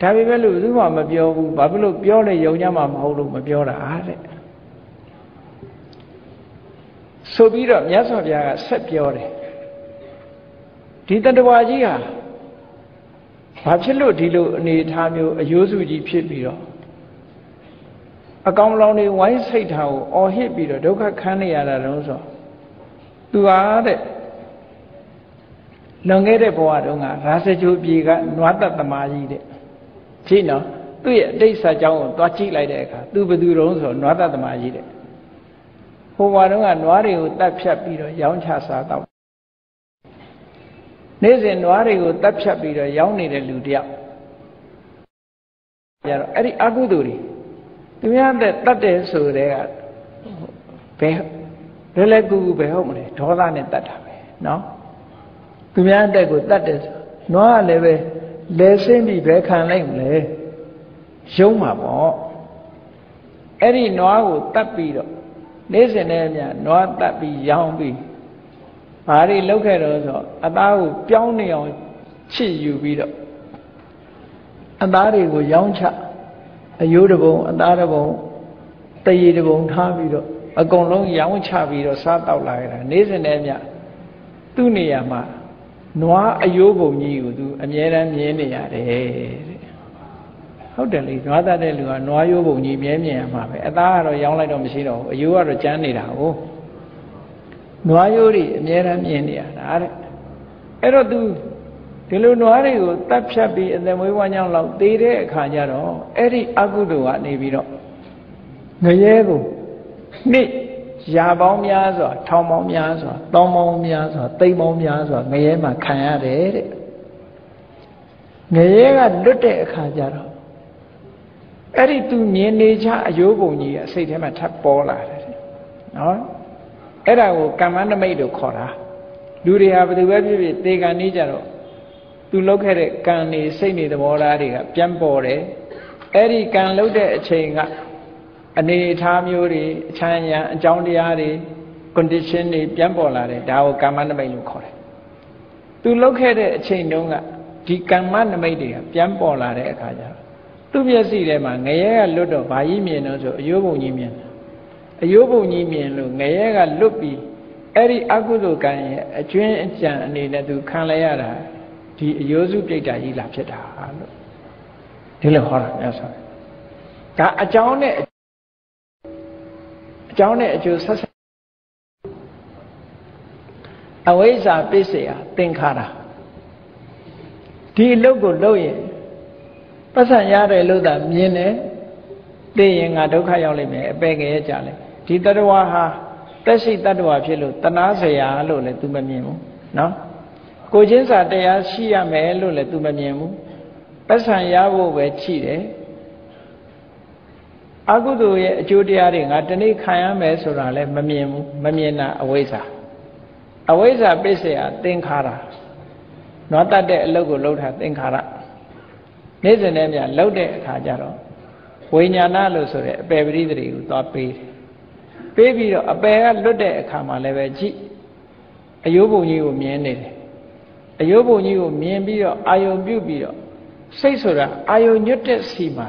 ဒါပေမဲ့လို့ဘယ်သူမှမပြောဘူးဘာဖြစ်လို့ပြောလဲယုံကြမှာမဟုတ်လို့မပြောတာတဲ့ဆိုပြီးတော့မြတ်စွာဘုရားကဆက်ပြောတယ်ဒီတတ္တဝါကြီးဟာဘာဖြစ်လို့ဒီလိုအနေထားမျိုးအယိုးစုကြီးဖြစ်ပြီးတော့အကောင်လောင်တွေဝိုင်းစိတ်ထားကိုအော်ဟစ်ပြီးတော့ဒုက္ခခံနေရတာတုံးဆိုသူဟာတဲ့ လွန်ခဲ့တဲ့ဘဝတုန်းကရာဇဂျိုပြေကနွားသက်သမားကြီးတဲ့ကြည့်နော်သူ့ရဲ့အတိတ်စာကြောင်းကိုတွားကြည့်လိုက်တဲ့အခါသူဘယ်သူတုံးဆိုနွားသက်သမားကြီးတဲ့ဟိုဘဝတုန်းကနွားတွေကိုတတ်ဖြတ်ပြီးတော့ရောင်းချစားတော့နေ့စဉ်နွားတွေကိုတတ်ဖြတ်ပြီးတော့ရောင်းနေတဲ့လူတယောက်ကြတော့အဲ့ဒီအကုသိုလ်တွေသူများတဲ့တတ်တယ်ဆိုတဲ့ကဘယ်လဲလဲကူကူပဲဟုတ်မလဲဒေါသနဲ့တတ်တာပဲနော် သူများတဲ့ကိုတတ်တယ်ဆိုနွားကလည်းပဲလဲဆင်းပြီးဘယ်ခံလိုက်မလဲရုံးမှာပေါ့အဲ့ဒီနွားကိုတတ်ပြီးတော့နေ့စဉ်နဲ့အမျှနွားတတ်ပြီးရောင်းပြီးဘာတွေလုပ်ခဲ့တော့ဆိုအသားကိုပြောင်းနေအောင်ချစ်ယူပြီးတော့အသားတွေကိုရောင်းချအယိုးတပုံအသားတပုံတရေတပုံထားပြီးတော့အကုန်လုံးရောင်းချပြီးတော့စားတောက်လာခဲ့တာနေ့စဉ်နဲ့အမျှသူ့နေရာမှာ နွားအယိုးပုံကြီးကိုသူအမြဲတမ်းမြင်နေရတယ်တဲ့ဟုတ်တယ်လေနွားတတ်တဲ့လူကနွားရိုးပုံကြီးမြဲမြင်ရမှာပဲအသားကတော့ရောင်းလိုက်တော့မရှိတော့ဘူးအယိုးကတော့ကျန်းနေတာဟုတ်နွားရိုးတွေအမြဲတမ်းမြင်နေရတာတဲ့အဲ့တော့ तू ဒီလိုနွားတွေကိုတတ်ဖြတ်ပြီးအသက်မွေးဝမ်းကြောင်းလောက်သေးတဲ့အခါကျတော့အဲ့ဒီအကုသိုလ်ကနေပြီးတော့ငရဲကိုနှစ် ရာပေါင်းများစွာထောင်ပေါင်းများစွာတောင်းပေါင်းများစွာသိမ့်ပေါင်းများစွာငရဲမှာခံရတယ်တဲ့ငရဲကလွတ်တဲ့အခါကျတော့အဲ့ဒီသူမြင်နေချအယိုးပုံကြီးကစိတ်ထဲမှာထပ်ပေါ်လာတယ်နော်အဲ့ဒါကိုကမ္မနမိတ်လို့ခေါ်တာလူတွေဟာဘယ်သူပဲဖြစ်ဖြစ်သေကံနေကြတော့သူလုပ်ခဲ့တဲ့ကံနေစိတ်နေသဘောထားတွေကပြန်ပေါ်တယ်အဲ့ဒီကံလုပ်တဲ့အချိန်က အနေအထားမျိုးတွေအချမ်းရံအကြောင်းတရားတွေ condition တွေပြန်ပေါ်လာတယ်ဒါကိုကာမနမိတ်လို့ခေါ်တယ်သူလုပ်ခဲ့တဲ့အချိန်တုန်းကဒီကမ္မနမိတ်တွေကပြန်ပေါ်လာတဲ့အခါကျတော့သူ့မျက်စိထဲမှာငရဲကလွတ်တော့ဘာကြီးမြင်တော့ဆိုအယိုးပုံကြီးမြင်အယိုးပုံကြီးမြင်လို့ငရဲကလွတ်ပြီးအဲ့ဒီအကုသိုလ်ကံရဲ့အကျွင်းအကြံအနေနဲ့သူခံလိုက်ရတာဒီအယိုးစုပြိတ္တာကြီးလာဖြစ်တာလို့ဒီလိုဟောတာမြတ်စွာဒါအကြောင်းနဲ့ အကြောင်းနဲ့အကျိုးဆက်ဆက်အဝိဇ္ဇာပစ္စယသင်္ခါရဒီအလုပ်ကိုလုပ်ရင်ပတ်စံရတယ်လို့သာမြင်တယ်သိရင်ငါဒုက္ခရောက်လိမ့်မယ်အပယ်ငယ်ကြလိမ့်ဒီတတဝါဟာတက်ရှိတတဝါဖြစ်လို့တနာစရာလို့လည်း तू မမြင်ဘူးနော်ကိုချင်းစာတရားရှိရမယ်လို့လည်း तू မမြင်ဘူးပတ်စံရဖို့ပဲချိတယ် အကုသိုလ်ရဲ့အကျိုးတရားတွေငါတနေ့ခံရမယ်ဆိုတာလည်းမမြင်ဘူးမမြင်တာအဝိဇ္ဇာအဝိဇ္ဇာပစ္စယသင်္ခါရနွားတတ်တဲ့အလုပ်ကိုလုပ်တာသင်္ခါရနေ့စဉ်နဲ့မြလုပ်တဲ့အခါကျတော့ဝိညာဏလို့ဆိုတဲ့အပယ်ပရိသေတွေကိုသွားပေးတယ်ပေးပြီးတော့အပယ်ကလွတ်တဲ့အခါမှာလည်းပဲကြည့်အယိုးပုံကြီးကိုမြင်နေတယ်အယိုးပုံကြီးကိုမြင်ပြီးတော့အာယုံပြုတ်ပြီးတော့စိတ်ဆိုတာအာယုံညွတ်တဲ့စီမှာ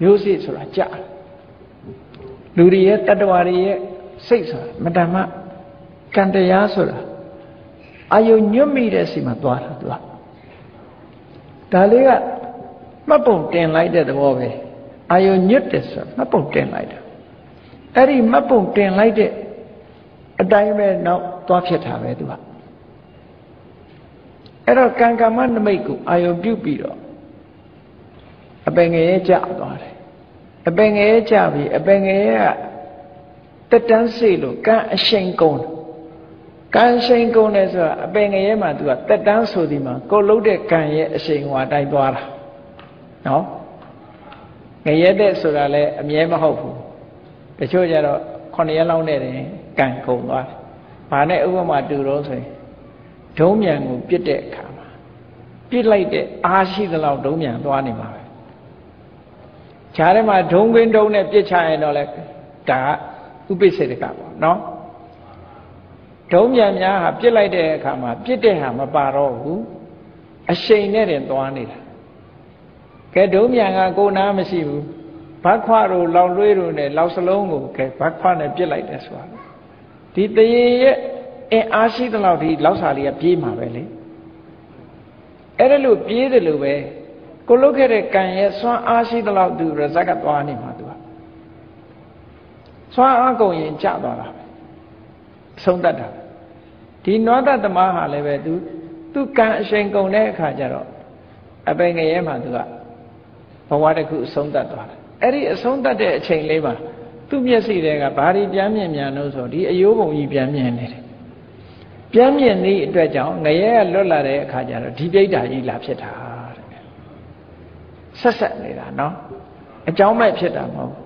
မျိုးစိဆိုတာကြာ လူတွေရဲ့တတ္တဝါတွေရဲ့စိတ်ဆိုတာမတ္တမကံတရားဆိုတာအာယုံညွတ်မိတဲ့စီမှာသွားတာသူကဒါလေးကမှတ်ပုံတင်လိုက်တဲ့သဘောပဲအာယုံညွတ်တယ်ဆိုတာမှတ်ပုံတင်လိုက်တာအဲ့ဒီမှတ်ပုံတင်လိုက်တဲ့အတိုင်းပဲနောက်သွားဖြစ်တာပဲသူကအဲ့တော့ကံကမ္မနမိတ်ကိုအာယုံပြုတ်ပြီးတော့အပင်ငရဲကြသွားတယ် အပင်ငရဲကြပြီအပင်ငရဲကတက်တန်းစိတ်လို့ကံအရှိန်ကုန်တယ်ကံရှိန်ကုန်တယ်ဆိုတာအပင်ငရဲမှာသူကတက်တန်းဆိုဒီမှာကိုလှုပ်တဲ့ကံရဲ့အရှိန်ဟွာတိုင်းသွားတာနော်ငရဲတဲ့ဆိုတာလည်းအမြဲမဟုတ်ဘူးတချို့ကြတော့9ရက်လောက်နဲ့တင်ကံကုန်သွားတယ်ဘာနဲ့ဥပမာတူတော့ဆိုရင်ဒုံးမြန်ကိုပြစ်တဲ့အခါမှာပြစ်လိုက်တဲ့အားရှိသလောက်ဒုံးမြန်သွားနေမှာပဲ ခြားထဲမှာဒုံးကွင်းဒုံးနဲ့ပြစ်ချရင်တော့လေဒါဥပိ္ပစေတကပေါ့နော်ဒုံးမြန်များဟာပြစ်လိုက်တဲ့အခါမှာပြစ်တဲ့ဟာမပါတော့ဘူးအရှိန်နဲ့တင်သွားနေတာကဲဒုံးမြန်ကကိုနာမရှိဘူးဘတ်ခွတို့လောင်လွေးတို့နဲ့လောက်စလုံးကိုကဲဘတ်ခွနဲ့ပြစ်လိုက်တယ်ဆိုတာဒီတရေရဲ့အင်အားရှိသလောက်ဒီလောက်စာလေးကပြေးမှာပဲလေအဲ့ဒါလို့ပြေးတယ်လို့ပဲ ကိုလုတ်ခဲ့တဲ့ကံရဲ့စွမ်းအားရှိသလောက်သူရဇက်ကသွားနေမှာသူကစွမ်းအားကုန်ရင်ကျသွားတာပဲဆုံးတတ်တာဒီနောတသမားဟာလည်းပဲသူသူကံအရှိန်ကုန်တဲ့အခါကျတော့အပင်ငရဲမှာသူကဘဝတစ်ခုအဆုံးတတ်သွားတယ်အဲ့ဒီအဆုံးတတ်တဲ့အချိန်လေးမှာသူ့မျက်စိတွေကဘာတွေပြန်မြင်မြန်လို့ဆိုဒီအယိုးပုံကြီးပြန်မြင်နေတယ်ပြန်မြင်သည့်အတွက်ကြောင့်ငရဲကလွတ်လာတဲ့အခါကျတော့ဒီပြိတ္တာကြီးလာဖြစ်တာတဲ့ ဆက်ဆက်နေတာနော်အကြောင်းမဲ့ဖြစ်တာမဟုတ်ဘူး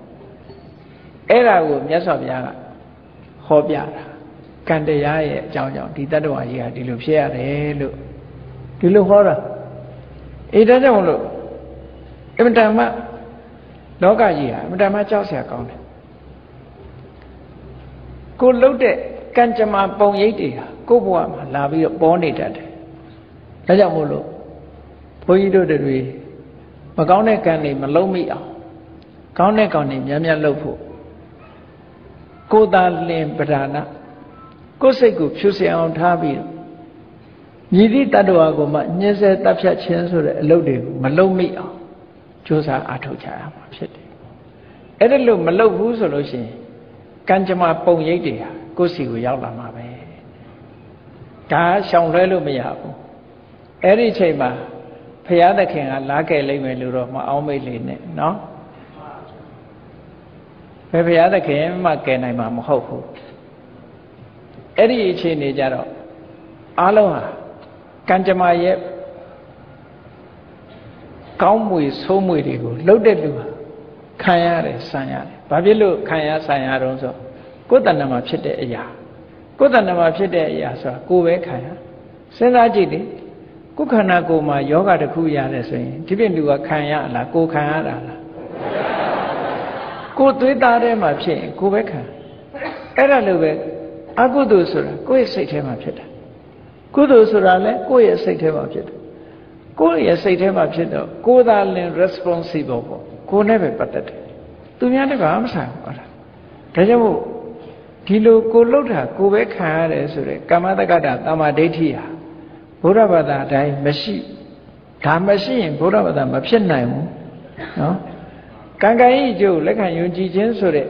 အဲ့ဒါကိုမြတ်စွာဘုရားကဟောပြတာကံတရားရဲ့အကြောင်းကြောင့်ဒီတတ္တဝါကြီးဟာဒီလိုဖြစ်ရတယ်လို့ဒီလိုဟောတာအေးဒါကြောင့်မလို့အမတန်မှလောကကြီးဟာအမတန်မှကြောက်စရာကောင်းတယ်ကိုလှုပ်တဲ့ကံကြမ္မာပုံရိပ်တွေဟာကိုယ့်ဘဝမှာလာပြီးတော့ပေါ်နေတတ်တယ်ဒါကြောင့်မို့လို့ဘုန်းကြီးတို့တွေ မကောင်းတဲ့ကံတွေမလုံးမိအောင်ကောင်းတဲ့ကောင်တွေများများလုပ်ဖို့ကိုယ်သာလင်ပဓာနာကိုယ်စိတ်ကိုဖြူစင်အောင်ထားပြီးတော့မြည်သည့်တ attva ကိုမှညှင်းဆဲတပ်ဖြတ်ခြင်းဆိုတဲ့အလုပ်တွေကိုမလုံးမိအောင်ကြိုးစားအားထုတ်ကြရမှာဖြစ်တယ်အဲ့ဒါလို့မလုပ်ဘူးဆိုလို့ရှိရင်ကံကြမ္မာပုံရိပ်တွေဟာကိုယ်စီကိုရောက်လာမှာပဲဒါရှောင်လွဲလို့မရဘူးအဲ့ဒီချိန်မှာ ဘုရားသခင်ကလာခဲ့လိမ့်မယ်လို့တော့မအောင်မိတ်လေနဲ့နော်ဘယ်ဘုရားသခင်မှကယ်နိုင်မှာမဟုတ်ဘူးအဲ့ဒီအခြေအနေကြတော့အားလုံးဟာကံကြမ္မာရဲ့ကောင်းမွေဆိုးမွေတွေကိုလှုပ်တဲ့လူဟာခံရတယ်ဆံရတယ်ဘာဖြစ်လို့ခံရဆံရတော့ဆိုကိုယ်တဏ္ဍမှာဖြစ်တဲ့အရာကိုယ်တဏ္ဍမှာဖြစ်တဲ့အရာဆိုတာကိုယ်ပဲခံရစဉ်းစားကြည့်လေ ကိုယ်ခန္ဓာကိုယ်မှာယောဂတစ်ခုရတယ်ဆိုရင်ဒီပြင်လူကခံရလားကိုယ်ခံရတာလားကိုယ်သွေးသားထဲမှာဖြစ်ရင်ကိုယ်ပဲခံအဲ့ဒါလိုပဲအကုသိုလ်ဆိုတာကိုယ့်ရဲ့စိတ်ထဲမှာဖြစ်တာကုသိုလ်ဆိုတာလည်းကိုယ့်ရဲ့စိတ်ထဲမှာဖြစ်တယ်ကိုယ့်ရဲ့စိတ်ထဲမှာဖြစ်တော့ကိုယ်သာလင် responsible ပေါ့ကိုယ်နဲ့ပဲပတ်သက်တယ်သူများလည်းဘာမှမဆိုင်ဘူးဟုတ်လားဒါကြောင့်မို့ဒီလိုကိုလှုပ်တာကိုပဲခံရတယ်ဆိုတဲ့ကာမတက္ကတာတမ္မာဒိဋ္ဌိဟာ ဘုရားဘာသာအတိုင်းမရှိဒါမရှိရင်ဘုရားဘာသာမဖြစ်နိုင်ဘူးနော်ကံကံဤကျိုးလက်ခံယုံကြည်ခြင်းဆိုတဲ့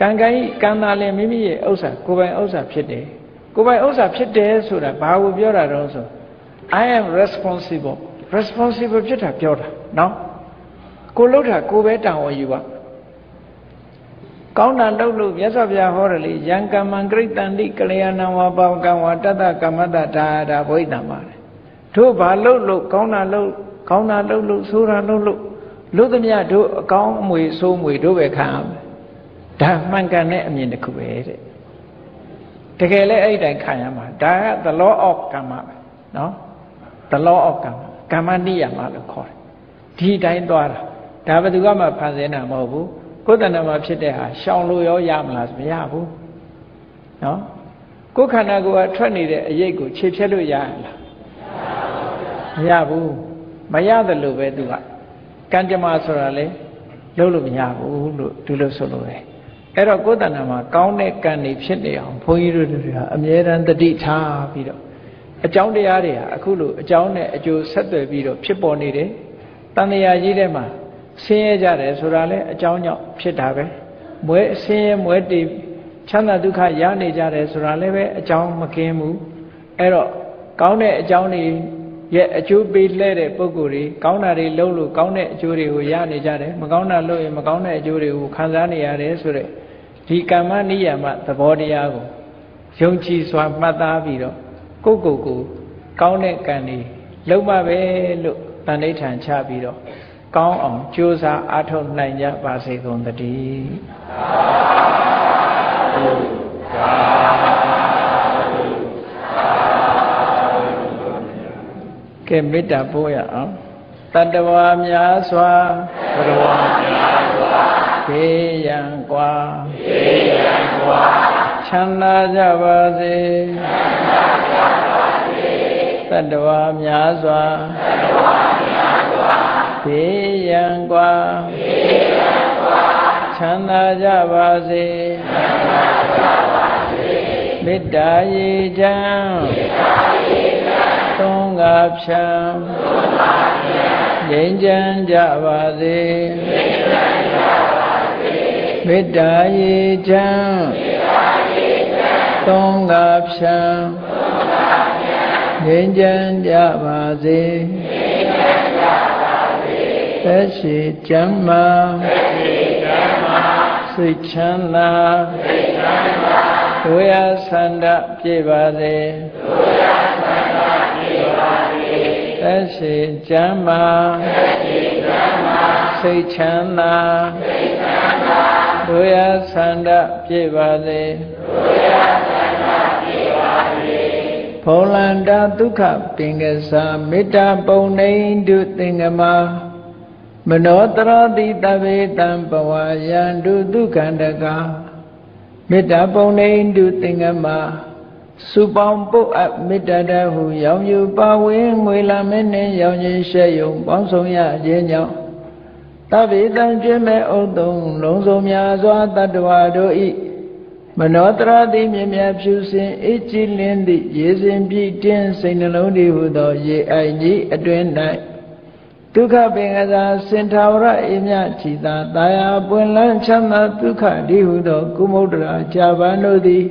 ကံကံဤကံသာလင်မိမိရဲ့ဥစ္စာကိုယ်ပိုင်ဥစ္စာဖြစ်တယ်ကိုယ်ပိုင်ဥစ္စာဖြစ်တယ်ဆိုတာဘာကိုပြောတာတော့ဆို I am responsible responsible ဖြစ်တာပြောတာနော်ကိုလှုပ်တာကိုပဲတာဝန်ယူပါ ကောင်းတာလုပ်လို့မြတ်စွာဘုရားဟောတယ်လေယံကမ္မံဂရိတန္တိကလျာဏဝါပါဝကံဝါတတ္တကမ္မတ္တဒါဒါဘိဓမ္မာတယ်တို့ဘာလုပ်လို့ကောင်းတာလုပ်ကောင်းတာလုပ်လို့ဆိုးတာလုပ်လို့လို့သမျှတို့အကောင်းအမွေဆိုးမွေတို့ပဲခံရမယ်ဒါမှန်ကန်တဲ့အမြင်တစ်ခုပဲတဲ့တကယ်လဲအဲ့တိုင်းခံရမှာဒါက the law of karma ပဲနော် the law of karma ကမ္မနိယမလို့ခေါ်တယ်ဒီတိုင်းသွားတာဒါဘယ်သူကမှဖန်ဆင်းတာမဟုတ်ဘူး ကိုယ်တဏ္ဍမှာဖြစ်တဲ့ဟာရှောင်လို့ရောရမလားမရဘူးနော်ကိုယ်ခန္ဓာကိုယ်ကထွက်နေတဲ့အရိပ်ကိုခြေဖြတ်လို့ရလားမရဘူးမရတယ်လို့ပဲသူကကံကြမ္မာဆိုတာလေလုံးလို့မရဘူးလို့ဒီလိုဆိုလို့ပဲအဲ့တော့ကိုယ်တဏ္ဍမှာကောင်းတဲ့ကံတွေဖြစ်နေအောင်ဘုန်းကြီးတို့တွေဟာအမြဲတမ်းတတိထားပြီးတော့အကြောင်းတရားတွေဟာအခုလိုအကြောင်းနဲ့အကျိုးဆက်သွယ်ပြီးတော့ဖြစ်ပေါ်နေတယ်တန်တရားကြီးထဲမှာ ဆင်းရဲကြတယ်ဆိုတာလဲအကြောင်းကြောင့်ဖြစ်တာပဲမွဲဆင်းရဲမွဲတည်ချမ်းသာဒုက္ခရနေကြတယ်ဆိုတာလည်းပဲအကြောင်းမကင်းဘူးအဲ့တော့ကောင်းတဲ့အကြောင်းတွေရဲ့အကျိုးပေးလှဲတဲ့ပုံကိုယ်တွေကောင်းတာတွေလုပ်လို့ကောင်းတဲ့အကျိုးတွေကိုရနေကြတယ်မကောင်းတာလုပ်ရင်မကောင်းတဲ့အကျိုးတွေကိုခံစားနေရတယ်ဆိုတဲ့ဒီကမ္မနိယမသဘောတရားကိုယုံကြည်စွာမှတ်သားပြီးတော့ကိုယ့်ကိုယ်ကိုကောင်းတဲ့ကံတွေလုံးမပဲလို့တန်ဋိဌာန်ချပြီးတော့ ကောင်းအောင်ကြိုးစားအားထုတ်နိုင်ကြပါစေကုန်သတည်းသာဓုသာကဲမေတ္တာပို့ရအောင်တတဝါများစွာတတဝါများစွာဒေယံကွာဒေယံကွာချမ်းသာကြပါစေချမ်းသာကြပါစေတတဝါများစွာတတဝါ ဘေးရန်กว่าဘေးရန်กว่าချမ်းသာကြပါစေချမ်းသာကြပါစေမေတ္တာရေချမ်းမေတ္တာရေချမ်းသုံးငါဖြံသုံးငါဖြံငြိမ်းချမ်းကြပါစေငြိမ်းချမ်းကြပါစေမေတ္တာရေချမ်းမေတ္တာရေချမ်းသုံးငါဖြံသုံးငါဖြံငြိမ်းချမ်းကြပါစေငြိမ်းချမ်းကြပါ သက်ရှိကျမ်းမာသက်ရှိကျမ်းမာစိတ်ချမ်းသာစိတ်ချမ်းသာဒုရဆန္ဒပြေပါစေဒုရဆန္ဒပြေပါစေသက်ရှိကျမ်းမာသက်ရှိကျမ်းမာစစိတ်ချမ်းသာတို့ရဆန္ဒပြည့်ပါစေဖုံလန္တာဒုက္ခပင်ကစားမေတ္တာပုံနေတုသင်္ကမ မနောတရတိတဗေတံဘဝယန္တုဒုက္ခန္တကမေတ္တာပုံနေတုသင်္ကမစုပေါင်းပုတ်အပ်မေတ္တာတဟုရောင်ယူပါဝင်ငွေလာမင်းနှင့်ရောင်ရင်ရှဲယုံပေါင်းဆောင်ရခြင်းကြောင့်တဗေတံကျွဲ့မဲ့ဥတုံလုံးစုံများစွာတတ္တဝါတို့ဤမနောတရတိမြင်မြဖြူစင်အေးကြည်လင်းသည့်ရေစင်ပြည့်တင်းစိတ်နှလုံးတည်ဟုသော ရေအိုင်ကြီးအတွင်၌ ဒုက္ခပင်ကစားစင်ထာဝရအေမြချီသာတာယာပွင့်လန်းချမ်းသာဒုက္ခဒီဟုသောကုမုဒ္ဒရာကြာပန်တို့သည်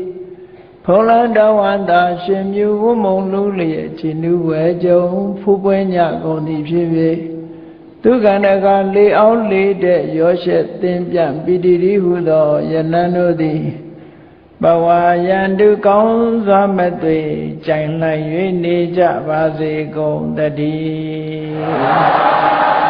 ဖုံးလန်းတော်ဝန္တာရှင်မြူဝမုံလူလျက်ခြေနူးဝဲကြုံဖူးပွဲညကုန်သည်ဖြစ်ဖြစ်ဒုက္ခနကလေအောင်လေတဲ့ရောရှက်သင်ပြပီတိရီဟုသောယနန်တို့သည် ဘဝယန္တုကောင်းစွာမသွေကြိုင်လိုက်၍နေကြပါစေကုန်တည်း